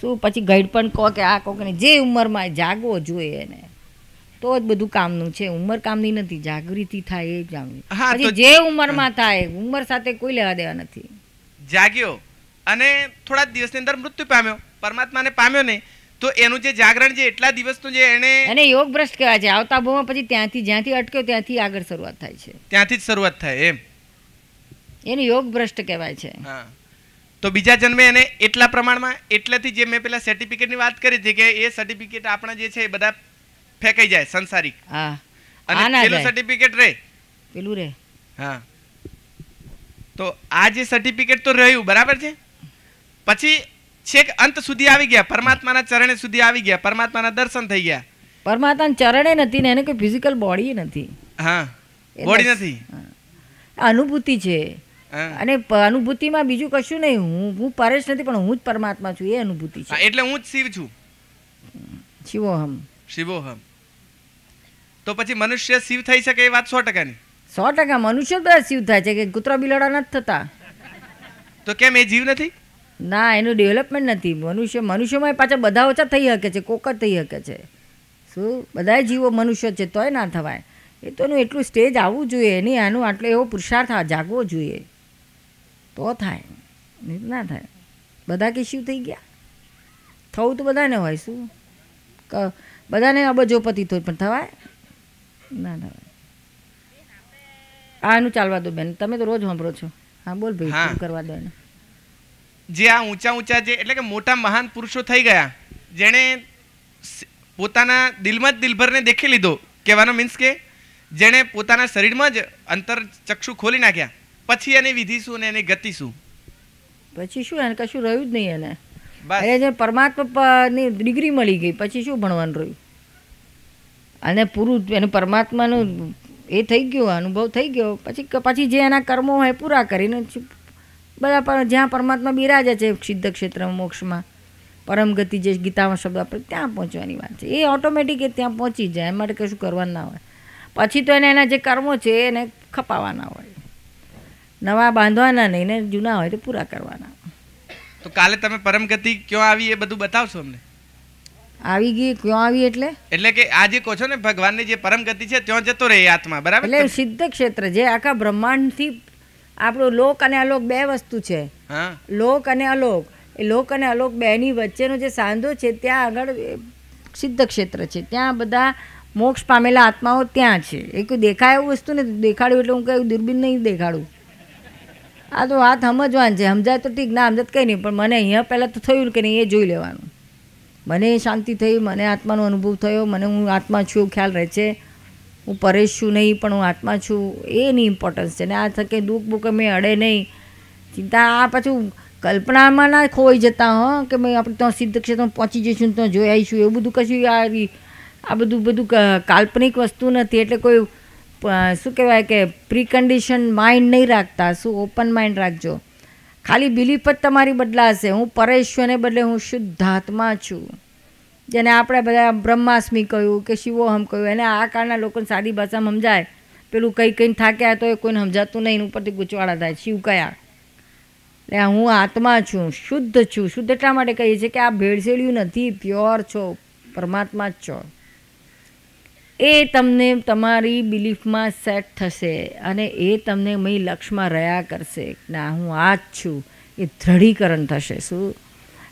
શું પછી ગઈડ પણ કહો કે આ કહો કે. જે ઉંમરમાં જાગવો જોઈએ એને. તો જ બધું કામનું છે. ઉંમર કામની નથી જાગૃતિ થાય એ કામની. પછી જે ઉંમરમાં થાય ઉંમર સાથે કોઈ લેવા દેવા નથી. જાગ્યો અને થોડા દિવસની અંદર મૃત્યુ પામ્યો. પરમાત્માને પામ્યો ને તો એનું જે જાગરણ છે એટલા દિવસનું જે એને અને યોગ ભ્રષ્ટ કહેવાય છે. આવતા ભાવમાં પછી ત્યાંથી જ્યાંથી અટક્યો ત્યાંથી આગળ શરૂઆત થાય છે. ત્યાંથી જ શરૂઆત થાય એમ. એને યોગ ભ્રષ્ટ કહેવાય છે. હા. તો બીજા જન્મે એને એટલા પ્રમાણમાં એટલેથી જે મેં પેલા સર્ટિફિકેટની વાત કરી હતી કે એ સર્ટિફિકેટ આપણા જે છે એ બધા ફેંકાઈ જાય સંસારિક. હા. અને પેલું સર્ટિફિકેટ રહે પેલું રહે હા. તો આ જે સર્ટિફિકેટ તો રહ્યું બરાબર છે? પછી છેક અંત સુધી આવી ગયા પરમાત્માના ચરણે સુધી આવી ગયા પરમાત્માના દર્શન થઈ ગયા. પરમાત્માના ચરણે નથી ને એને કોઈ ફિઝિકલ બોડી નથી. હા બોડી નથી. અનુભૂતિ છે. અને અનુભૂતિમાં બીજું કશું નહીં. હું હું પરેશ નથી પણ હું જ પરમાત્મા છું. એ અનુભૂતિ છે. એટલે હું જ શિવ છું. શિવોહમ. શિવોહમ. તો પછી મનુષ્ય શિવ થઈ શકે એ વાત સો ટકાની? સો ટકા. મનુષ્ય બધા શિવ થાય છે કે કૂતરા બિલાડા નથી થતા. તો કેમ એ જીવ નથી? ના એનું ડેવલપમેન્ટ નથી. મનુષ્ય મનુષ્યમાં પાછા બધા ઓછા થઈ શકે છે કોક જ થઈ શકે છે. શું? બધા જીવો મનુષ્ય છે તોય ના થવાય. એ તો એનું એટલું સ્ટેજ આવવું જોઈએ. એની આનું આટલો એવો પુરુષાર્થ જાગવો જોઈએ. તો થાય. ના થાય. બધા કે શું થઈ ગયા? થવું તો બધાને હોય શું? ક- બધાને અબજોપતિ થયું પણ થવાય? ના થવાય. આનું ચાલવા દો બેન. તમે તો રોજ સાંભળો છો. હા બોલ ભાઈ શું કરવા દો એને? જે આ ઊંચા ઊંચા જે એટલે કે મોટા મહાન પુરુષો થઈ ગયા જેણે પોતાના દિલમાં જ દિલભરને દેખી લીધો. કહેવાનો મીન્સ કે જેણે પોતાના શરીરમાં જ અંતર ચક્ષુ ખોલી નાખ્યા. પછી એની વિધિ શું ને એની ગતિ શું? પછી શું? એને કશું રહ્યું જ નહીં એને. બસ. જે પરમાત્માની ડિગ્રી મળી ગઈ. પછી શું ભણવાનું રહ્યું? અને પૂરું એને પરમાત્માનું એ થઈ ગયો અનુભવ થઈ ગયો. પછી પછી જે એના કર્મો હોય પૂરા કરીને બધા પર જ્યાં પરમાત્મા બિરાજે છે સિદ્ધ ક્ષેત્ર મોક્ષમાં પરમ ગતિ જે ગીતામાં શબ્દ આપણે ત્યાં પહોંચવાની વાત છે. એ ઓટોમેટિક એ ત્યાં પહોંચી જાય એમ માટે કશું કરવાનું ના હોય. પછી તો એને એના જે કર્મો છે એને ખપાવાના હોય. નવા બાંધવાના નહીં ને જૂના હોય તો પૂરા કરવાના. તો કાલે તમે પરમ ગતિ ક્યાં આવી એ બધું બતાવશો અમને? આવી ગઈ ક્યાં આવી એટલે? એટલે કે આ જે કહો છો ને ભગવાનની જે પરમ ગતિ છે ત્યાં જતો રહે આત્મા બરાબર? એટલે સિદ્ધ ક્ષેત્ર જે આખા બ્રહ્માંડથી આપણું લોક અને અલોક બે વસ્તુ છે. લોક અને અલોક. એ લોક અને અલોક બેની વચ્ચેનો જે સાંધો છે ત્યાં આગળ સિદ્ધ ક્ષેત્ર છે. ત્યાં બધા મોક્ષ પામેલા આત્માઓ ત્યાં છે. એ કોઈ દેખાય એવું વસ્તુ નથી. દેખાડ્યું એટલે હું કહ્યું દૂરબીન નહીં દેખાડું. આ તો વાત સમજવાનું છે. સમજાય તો ઠીક ના સમજાય કંઈ નહીં. પણ મને અહીંયા પહેલાં તો થયું કે નહીં એ જોઈ લેવાનું. મને શાંતિ થઈ મને આત્માનો અનુભવ થયો મને હું આત્મા છું એવું ખ્યાલ રહે છે. હું પરેશ છું નહીં, પણ હું આત્મા છું એની ઇમ્પોર્ટન્સ છે. ને આ થકે દુઃખ બુક મેં અડે નહીં. ચિંતા, આ પાછું કલ્પનામાં ના ખોવાઈ જતા, હં, કે મેં આપણે ત્યાં સિદ્ધ ક્ષેત્રમાં પહોંચી જઈશું, ત્યાં જોઈ આવીશું, એવું બધું કશું આ આ બધું બધું કાલ્પનિક વસ્તુ નથી. એટલે કોઈ શું કહેવાય કે પ્રિકન્ડિશન માઇન્ડ નહીં રાખતા. શું ઓપન માઇન્ડ રાખજો. ખાલી બિલીફ જ તમારી બદલાશે. હું પરેશ્વરને બદલે હું શુદ્ધાત્મા છું. જેને આપણે બધા બ્રહ્માસ્મી કહ્યું કે શિવોહમ કહ્યું, એને આ કાળના લોકોને સાદી ભાષામાં સમજાય. પેલું કંઈ કંઈ થાક્યા તો એ કોઈને સમજાતું નહીં ઉપરથી ગૂંચવાડા થાય. શિવ કયા? એટલે હું આત્મા છું, શુદ્ધ છું. શુદ્ધ એટલા માટે કહીએ છીએ કે આ ભેળસેળ્યું નથી, પ્યોર છો, પરમાત્મા જ છો. એ તમને તમારી બિલીફમાં સેટ થશે અને એ તમને મય લક્ષમાં રહ્યા કરશે. ના, હું આ જ છું. એ દ્રઢીકરણ થશે. શું?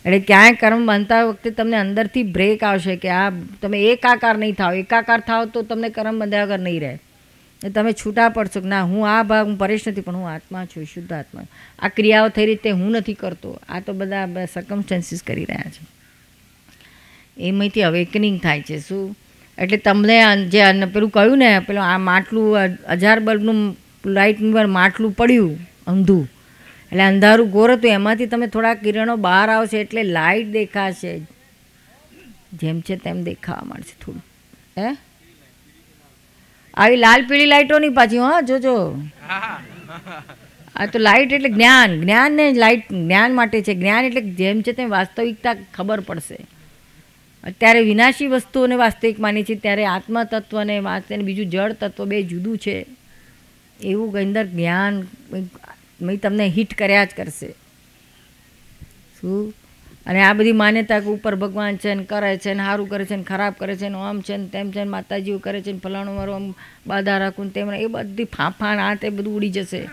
એટલે ક્યાંય કર્મ બનતા વખતે તમને અંદરથી બ્રેક આવશે કે આ તમે એકાકાર નહીં થાવ. એકાકાર થાવ તો તમને કર્મ બંધ્યા વગર નહીં રહે. તમે છૂટા પડશો કે ના, હું આ ભાગ, હું પરેશ નથી, પણ હું આત્મા છું, શુદ્ધ આત્મા. આ ક્રિયાઓ થઈ રીતે હું નથી કરતો. આ તો બધા સર્કમસ્ટન્સીસ કરી રહ્યા છે. એમાંથી અવેકનિંગ થાય છે. શું? એટલે તમને જે પેલું કહ્યું ને, પેલું આ માટલું હજાર બલ્બનું લાઇટનું માટલું પડ્યું, અંધું. એટલે અંધારું ઘોર હતું, એમાંથી તમે થોડા કિરણો બહાર આવશે એટલે લાઇટ દેખાશે. જેમ છે તેમ દેખાવા માંડશે થોડું. હે? આવી લાલ પીળી લાઇટો પાછી, હા જોજો આ તો લાઇટ એટલે જ્ઞાન. જ્ઞાન ને લાઇટ જ્ઞાન માટે છે. જ્ઞાન એટલે જેમ છે તેમ વાસ્તવિકતા ખબર પડશે. અત્યારે વિનાશી વસ્તુઓને વાસ્તવિક માની છે ત્યારે આત્મા તત્વ અને બીજું જળ તત્વ બે જુદું છે. એવું અંદર જ્ઞાન મેં તમને હિટ કર્યા જ કરશે. શું? અને આ બધી માન્યતા કે ઉપર ભગવાન છે ને કરે છે ને સારું કરે છે ને ખરાબ કરે છે ને આમ છે ને તેમ છે ને માતાજીઓ કરે છે ને ફલાણું મારું આમ બાધા રાખું ને તેમ એ બધી ફાંફાણ આ તે બધું ઉડી જશે.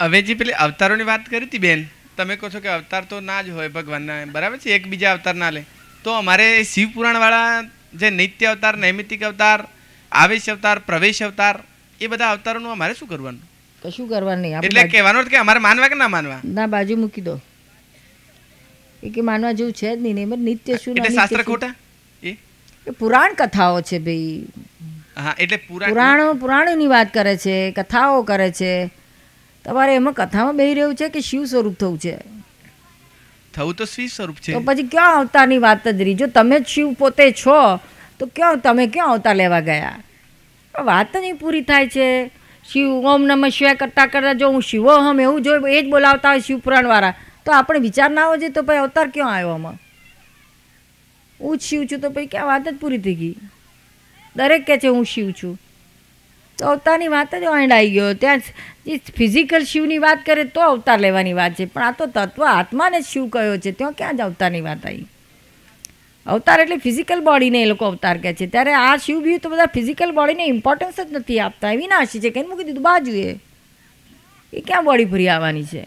હવે જે પેલી અવતારોની વાત કરી હતી બેન? તમે કહો છો કે અવતાર તો ના જ હોય ભગવાનના, બરાબર છે? એકબીજા અવતાર ના લે. તો અમારે શિવ પુરાણવાળા જે નિત્ય અવતાર નૈમિતિક અવતાર, આવેશ અવતાર, પ્રવેશ અવતાર, એ બધા અવતારોનું અમારે શું કરવાનું? કશું કરવાનું નહીં. એટલે કહેવાનો કે અમારે માનવા કે ના માનવા? ના બાજુ મૂકી દો. એ કે માનવા જેવું છે જ નહીં ને એમાં નિત્ય શું એટલે શાસ્ત્ર ખોટા? એ? પુરાણ કથાઓ છે ભાઈ. હા એટલે પુરાણો પુરાણોની વાત કરે છે કથાઓ કરે છે. તમારે એમાં કથામાં બેહી રહ્યું છે કે શિવ સ્વરૂપ થવું છે? થવું તો શિવ સ્વરૂપ છે. તો પછી ક્યાં અવતારની વાત જ રહી? જો તમે જ શિવ પોતે છો તો ક્યાં તમે ક્યાં અવતાર લેવા ગયા? વાત જ નહીં પૂરી થાય છે. શિવ ઓમ નમઃ શિવાય કરતા કરતા જો હું શિવો હમ એવું જોઈ એ જ બોલાવતા હોય શિવ પુરાણવાળા તો આપણે વિચાર ના આવો જોઈએ તો ભાઈ અવતાર ક્યાં આવ્યો આમાં? હું જ શિવ છું તો પછી ક્યાં વાત જ પૂરી થઈ ગઈ? દરેક કહે છે હું શિવ છું. તો અવતારની વાત જ આવી ગયો. ત્યાં જે ફિઝિકલ શિવની વાત કરે તો અવતાર લેવાની વાત છે. પણ આ તો તત્વ આત્માને જ શિવ કયો છે. ત્યાં ક્યાં જ અવતારની વાત આવી? અવતાર એટલે ફિઝિકલ બોડીને એ લોકો અવતાર કહે છે. ત્યારે આ શિવ તો બધા ફિઝિકલ બોડીને ઇમ્પોર્ટન્સ જ નથી આપતા. એવી વિનાશી છે. કે મૂકી દીધું? બાજુએ. એ ક્યાં બોડી ફરી આવવાની છે?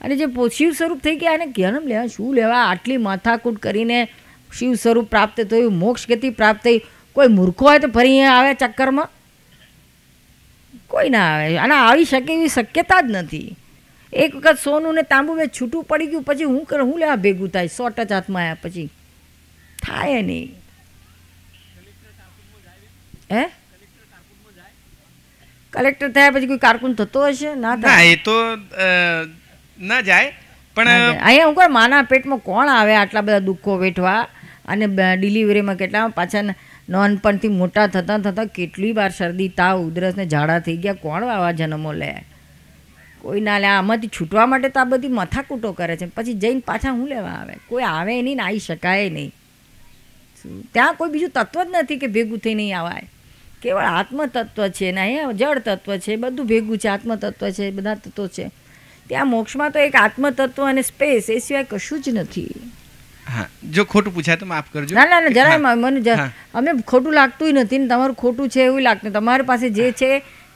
અને જે શિવ સ્વરૂપ થઈ ગયા, એને જન્મ લેવા, શું લેવા? આટલી માથાકૂટ કરીને શિવ સ્વરૂપ પ્રાપ્ત થયું, મોક્ષ ગતિ પ્રાપ્ત થઈ. કોઈ મૂર્ખો હોય તો ફરી આવે ચક્કરમાં? કોઈ ના આવે. અને આવી શકે એવી શક્યતા જ નથી. એક વખત સોનું ને તાંબુ મેં છૂટું પડી ગયું, પછી હું કરું? હું લેવા ભેગું થાય? સો ટચ હાથમાં આવ્યા પછી. થાય નહીં હે કલેક્ટર થયા પછી કોઈ કારકુન થતો હશે? ના થાય. એ તો ના જાય. પણ અહીંયા હું કહું માના પેટમાં કોણ આવે આટલા બધા દુઃખો વેઠવા? અને ડિલિવરીમાં કેટલા? પાછા નાનપણથી મોટા થતાં થતાં કેટલી વાર શરદી તાવ ઉધરસ ને ઝાડા થઈ ગયા. કોણ આવા જન્મો લે? કોઈ ના લે. આમાંથી છૂટવા માટે તો આ બધી મથાકૂટો કરે છે. પછી જઈને પાછા હું લેવા આવે? કોઈ આવે નહીં ને આવી શકાય નહીં? ત્યાં કોઈ બીજું તત્વ જ નથી કે ભેગું થઈને નહીં આવાય. કેવળ આત્મતત્વ છે ને અહીંયા જળ તત્વ છે બધું ભેગું છે આત્મતત્વ છે બધા તત્વો છે. ત્યાં મોક્ષમાં તો એક આત્મતત્વ અને સ્પેસ એ સિવાય કશું જ નથી. હા જો ખોટું પૂછાય તો માફ કરજો. ના ના ના જરાય. મને અમે ખોટું લાગતું નથી ને તમારું ખોટું છે એવું લાગતું. તમારી પાસે જે છે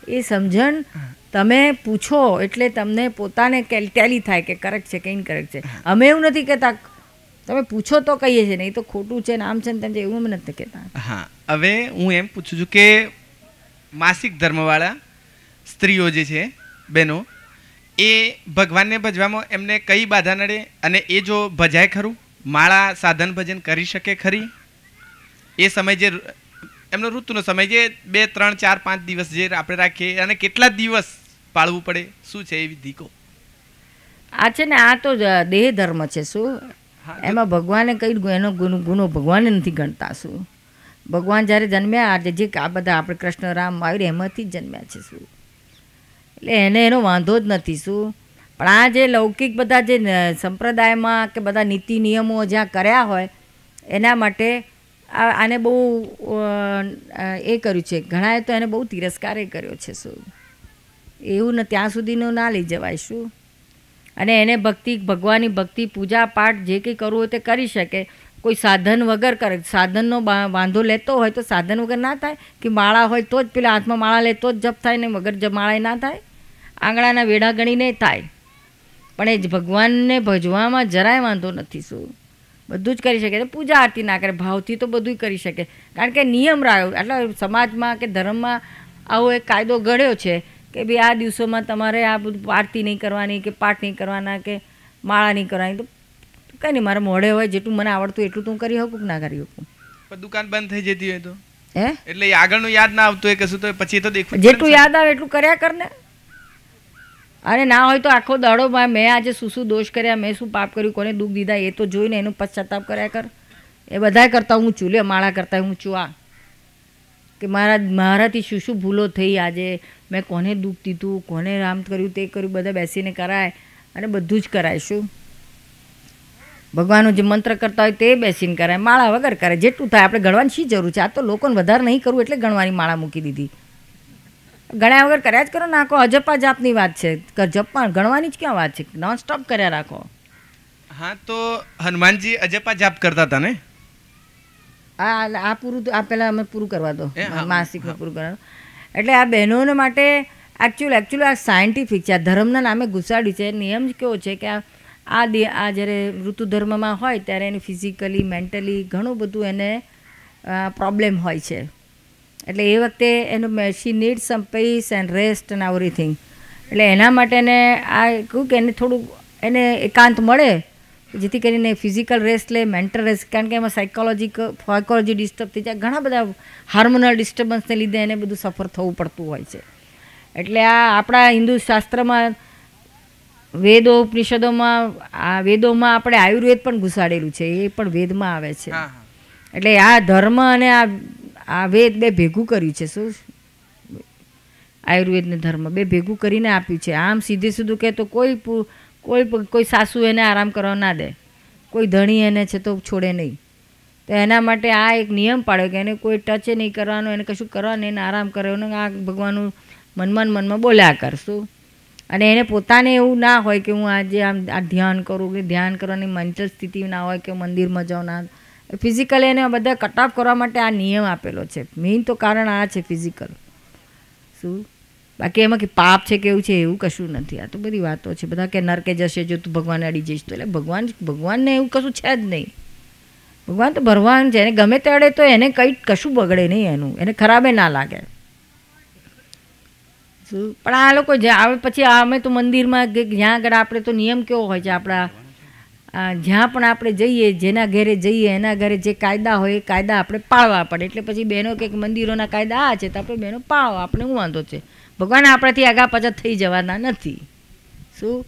એ સમજણ તમે પૂછો એટલે તમને પોતાને ટેલી થાય કે કરેક્ટ છે કે ઇનકરેક્ટ છે. અમે એવું નથી કહેતા તમે પૂછો તો કહીએ છીએ નહીં તો ખોટું છે ને આમ છે ને તેમ છે એવું અમે નથી કહેતા. હા હવે હું એમ પૂછું છું કે માસિક ધર્મવાળા સ્ત્રીઓ જે છે બહેનો એ ભગવાનને ભજવામાં એમને કઈ બાધા નડે? અને એ જો ભજાય ખરું? માળા સાધન ભજન કરી શકે ખરી? એ સમય જે એમનો ઋતુનો સમય જે બે ત્રણ ચાર પાંચ દિવસ જે આપણે રાખીએ અને કેટલા દિવસ પાળવું પડે? શું છે એવી ધીકો આ છે ને આ તો દેહ ધર્મ છે શું? એમાં ભગવાને કઈ એનો ગુનો ગુનો ભગવાને નથી ગણતા શું? ભગવાન જ્યારે જન્મ્યા, આજે જે આ બધા આપણે કૃષ્ણ, રામ આવી એમાંથી જ જન્મ્યા છે શું? એટલે એને એનો વાંધો જ નથી શું? પણ આ જે લૌકિક બધા જે સંપ્રદાયમાં કે બધા નીતિ નિયમો જ્યાં કર્યા હોય, એના માટે આને બહુ એ કર્યું છે. ઘણાએ તો એને બહુ તિરસ્કારે કર્યો છે શું? એવું ને ત્યાં સુધીનું ના લઈ જવાય શું? અને એને ભક્તિ, ભગવાનની ભક્તિ, પૂજા પાઠ જે કંઈ કરવું હોય તે કરી શકે. કોઈ સાધન વગર કરે. સાધનનો વાંધો લેતો હોય તો સાધન વગર ના થાય? કે માળા હોય તો જ પેલા હાથમાં માળા લે તો જ જપ થાય ને વગર જ માળા ના થાય? આંગળાના વેઢા ગણીને થાય. પણ એ જ ભગવાનને ભજવામાં જરાય વાંધો નથી શું? બધું જ કરી શકે. પૂજા આરતી ના કરે. ભાવથી તો બધું કરી શકે. કારણ કે નિયમ રહ્યો. એટલે સમાજમાં કે ધર્મમાં આવો એક કાયદો ઘડ્યો છે કે ભાઈ આ દિવસોમાં તમારે આ બધું આરતી નહીં કરવાની કે પાઠ નહીં કરવાના કે માળા નહીં કરવાની તો કંઈ નહીં મારે મોઢે હોય જેટલું મને આવડતું એટલું તો હું કરી શકું કે ના કરી શકું? પણ દુકાન બંધ થઈ જતી હોય તો? હે? એટલે આગળનું યાદ ના આવતું હોય કશું તો પછી તો દેખવું જેટલું યાદ આવે એટલું કર્યા કર ને. અને ના હોય તો આખો દાડો મેં આજે શું શું દોષ કર્યા મેં શું પાપ કર્યું કોને દુઃખ દીધા એ તો જોઈને એનું પશ્ચાતાપ કર્યા કર. એ બધા કરતા હું ચૂલે લે માળા કરતા હું છું આ કે મારા મારાથી શું શું ભૂલો થઈ આજે મેં કોને દુઃખ દીધું કોને રામ કર્યું તે કર્યું બધા બેસીને કરાય અને બધું જ કરાય શું? ભગવાનનું જે મંત્ર કરતા હોય તે બેસીને કરાય માળા વગર કરે જેટલું થાય. આપણે ગણવાની શી જરૂર છે? આ તો લોકોને વધારે નહીં કરવું એટલે ગણવાની માળા મૂકી દીધી. ગણ્યા વગર કર્યા જ કરો નાખો અજપા જાપની વાત છે. ક- ગણવાની જ ક્યાં વાત છે? નોન સ્ટોપ કર્યા રાખો. હા તો હનુમાનજી અજપા જાપ કરતા હતા ને? આ આ પૂરું આ પહેલાં અમે પૂરું કરવા દો. માસિક પૂરું કરવાનું. એટલે આ બહેનોને માટે એકચ્યુઅલ એકચ્યુઅલ આ સાયન્ટિફિક છે, આ ધર્મના નામે ઘુસાડ્યું છે. નિયમ કેવો છે કે આ આ દે, આ જ્યારે ઋતુ ધર્મમાં હોય ત્યારે એને ફિઝિકલી મેન્ટલી ઘણું બધું એને પ્રોબ્લેમ હોય છે. એટલે એ વખતે એનું she need some peace and rest and everything એટલે એના માટે એને આ, કહું કે એને થોડું, એને એકાંત મળે જેથી કરીને ફિઝિકલ રેસ્ટ લે મેન્ટલ રેસ્ટ કારણ કે એમાં સાયકોલોજી સાયકોલોજી ડિસ્ટર્બ થઈ જાય. ઘણા બધા હાર્મોનલ ડિસ્ટર્બન્સને લીધે એને બધું સફર થવું પડતું હોય છે. એટલે આ આપણા હિન્દુ શાસ્ત્રમાં વેદો ઉપનિષદોમાં આ વેદોમાં આપણે આયુર્વેદ પણ ઘુસાડેલું છે. એ પણ વેદમાં આવે છે. એટલે આ ધર્મ અને આ આ વેદ બે ભેગું કર્યું છે શું? આયુર્વેદ ને ધર્મ બે ભેગું કરીને આપ્યું છે. આમ સીધે સીધું કહે તો કોઈ કોઈ કોઈ સાસુ એને આરામ કરવા ના દે. કોઈ ધણી એને છે તો છોડે નહીં. તો એના માટે આ એક નિયમ પાડ્યો કે એને કોઈ ટચે નહીં કરવાનું, એને કશું કરવાનું એને આરામ કર્યો કરવાનું આ ભગવાનનું મનમાં મનમાં બોલ્યા કરશું અને એને પોતાને એવું ના હોય કે હું આજે આમ, આ ધ્યાન કરું કે ધ્યાન કરવાની મંચ સ્થિતિ ના હોય કે મંદિરમાં જાઉં ના ફિઝિકલી એને બધા કટ કરવા માટે આ નિયમ આપેલો છે. મેઇન તો કારણ આ છે ફિઝિકલ શું? બાકી એમાં કે પાપ છે કેવું છે એવું કશું નથી. આ તો બધી વાતો છે. બધા કે નરકે જશે જો તું ભગવાન અડી જઈશ તો. એટલે ભગવાન ભગવાનને એવું કશું છે જ નહીં. ભગવાન તો ભગવાન છે. એને ગમે તેડે તો એને કંઈ કશું બગડે નહીં એનું. એને ખરાબે ના લાગે. પણ આ લોકો જે આવે પછી અમે તો મંદિરમાં જ્યાં આગળ આપણે તો નિયમ કેવો હોય છે આપણા? જ્યાં પણ આપણે જઈએ, જેના ઘરે જઈએ, એના ઘરે જે કાયદા હોય એ કાયદા આપણે પાળવા પડે. એટલે પછી બહેનો કે મંદિરોના કાયદા આ છે તો આપણે બહેનો પાળો. આપણે શું વાંધો છે? ભગવાન આપણાથી આગા પાછા થઈ જવાના નથી. શું?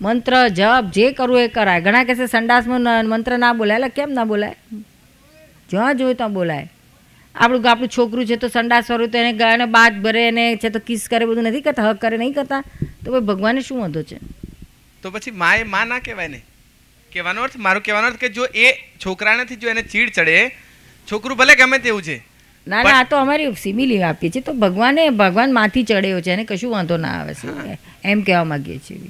મંત્ર, જપ, જે કરવું એ કરાય. ઘણા કહેશે સંડાસમાં મંત્ર ના બોલાય. એટલે કેમ ના બોલાય? જ્યાં જોયું ત્યાં બોલાય. આપણું આપણું છોકરું છે તો સંડાસ વાળું તો એને ગાયને બાદ ભરે, એને છે તો કિસ કરે, બધું નથી કરતા, હક કરે, નહીં કરતા. તો ભાઈ ભગવાનને શું વાંધો છે? તો પછી મા એ માં ના કહેવાય ને. કહેવાનો અર્થ, મારો કહેવાનો અર્થ કે જો એ છોકરાનેથી જો એને ચીડ ચડે, છોકરું ભલે ગમે તેવું છે ના ના આ તો અમારી સિમિલી આપીએ છીએ. તો ભગવાને ભગવાન માથી ચડ્યો છે એને કશું વાંધો ના આવે છે એમ કહેવા માંગીએ છીએ.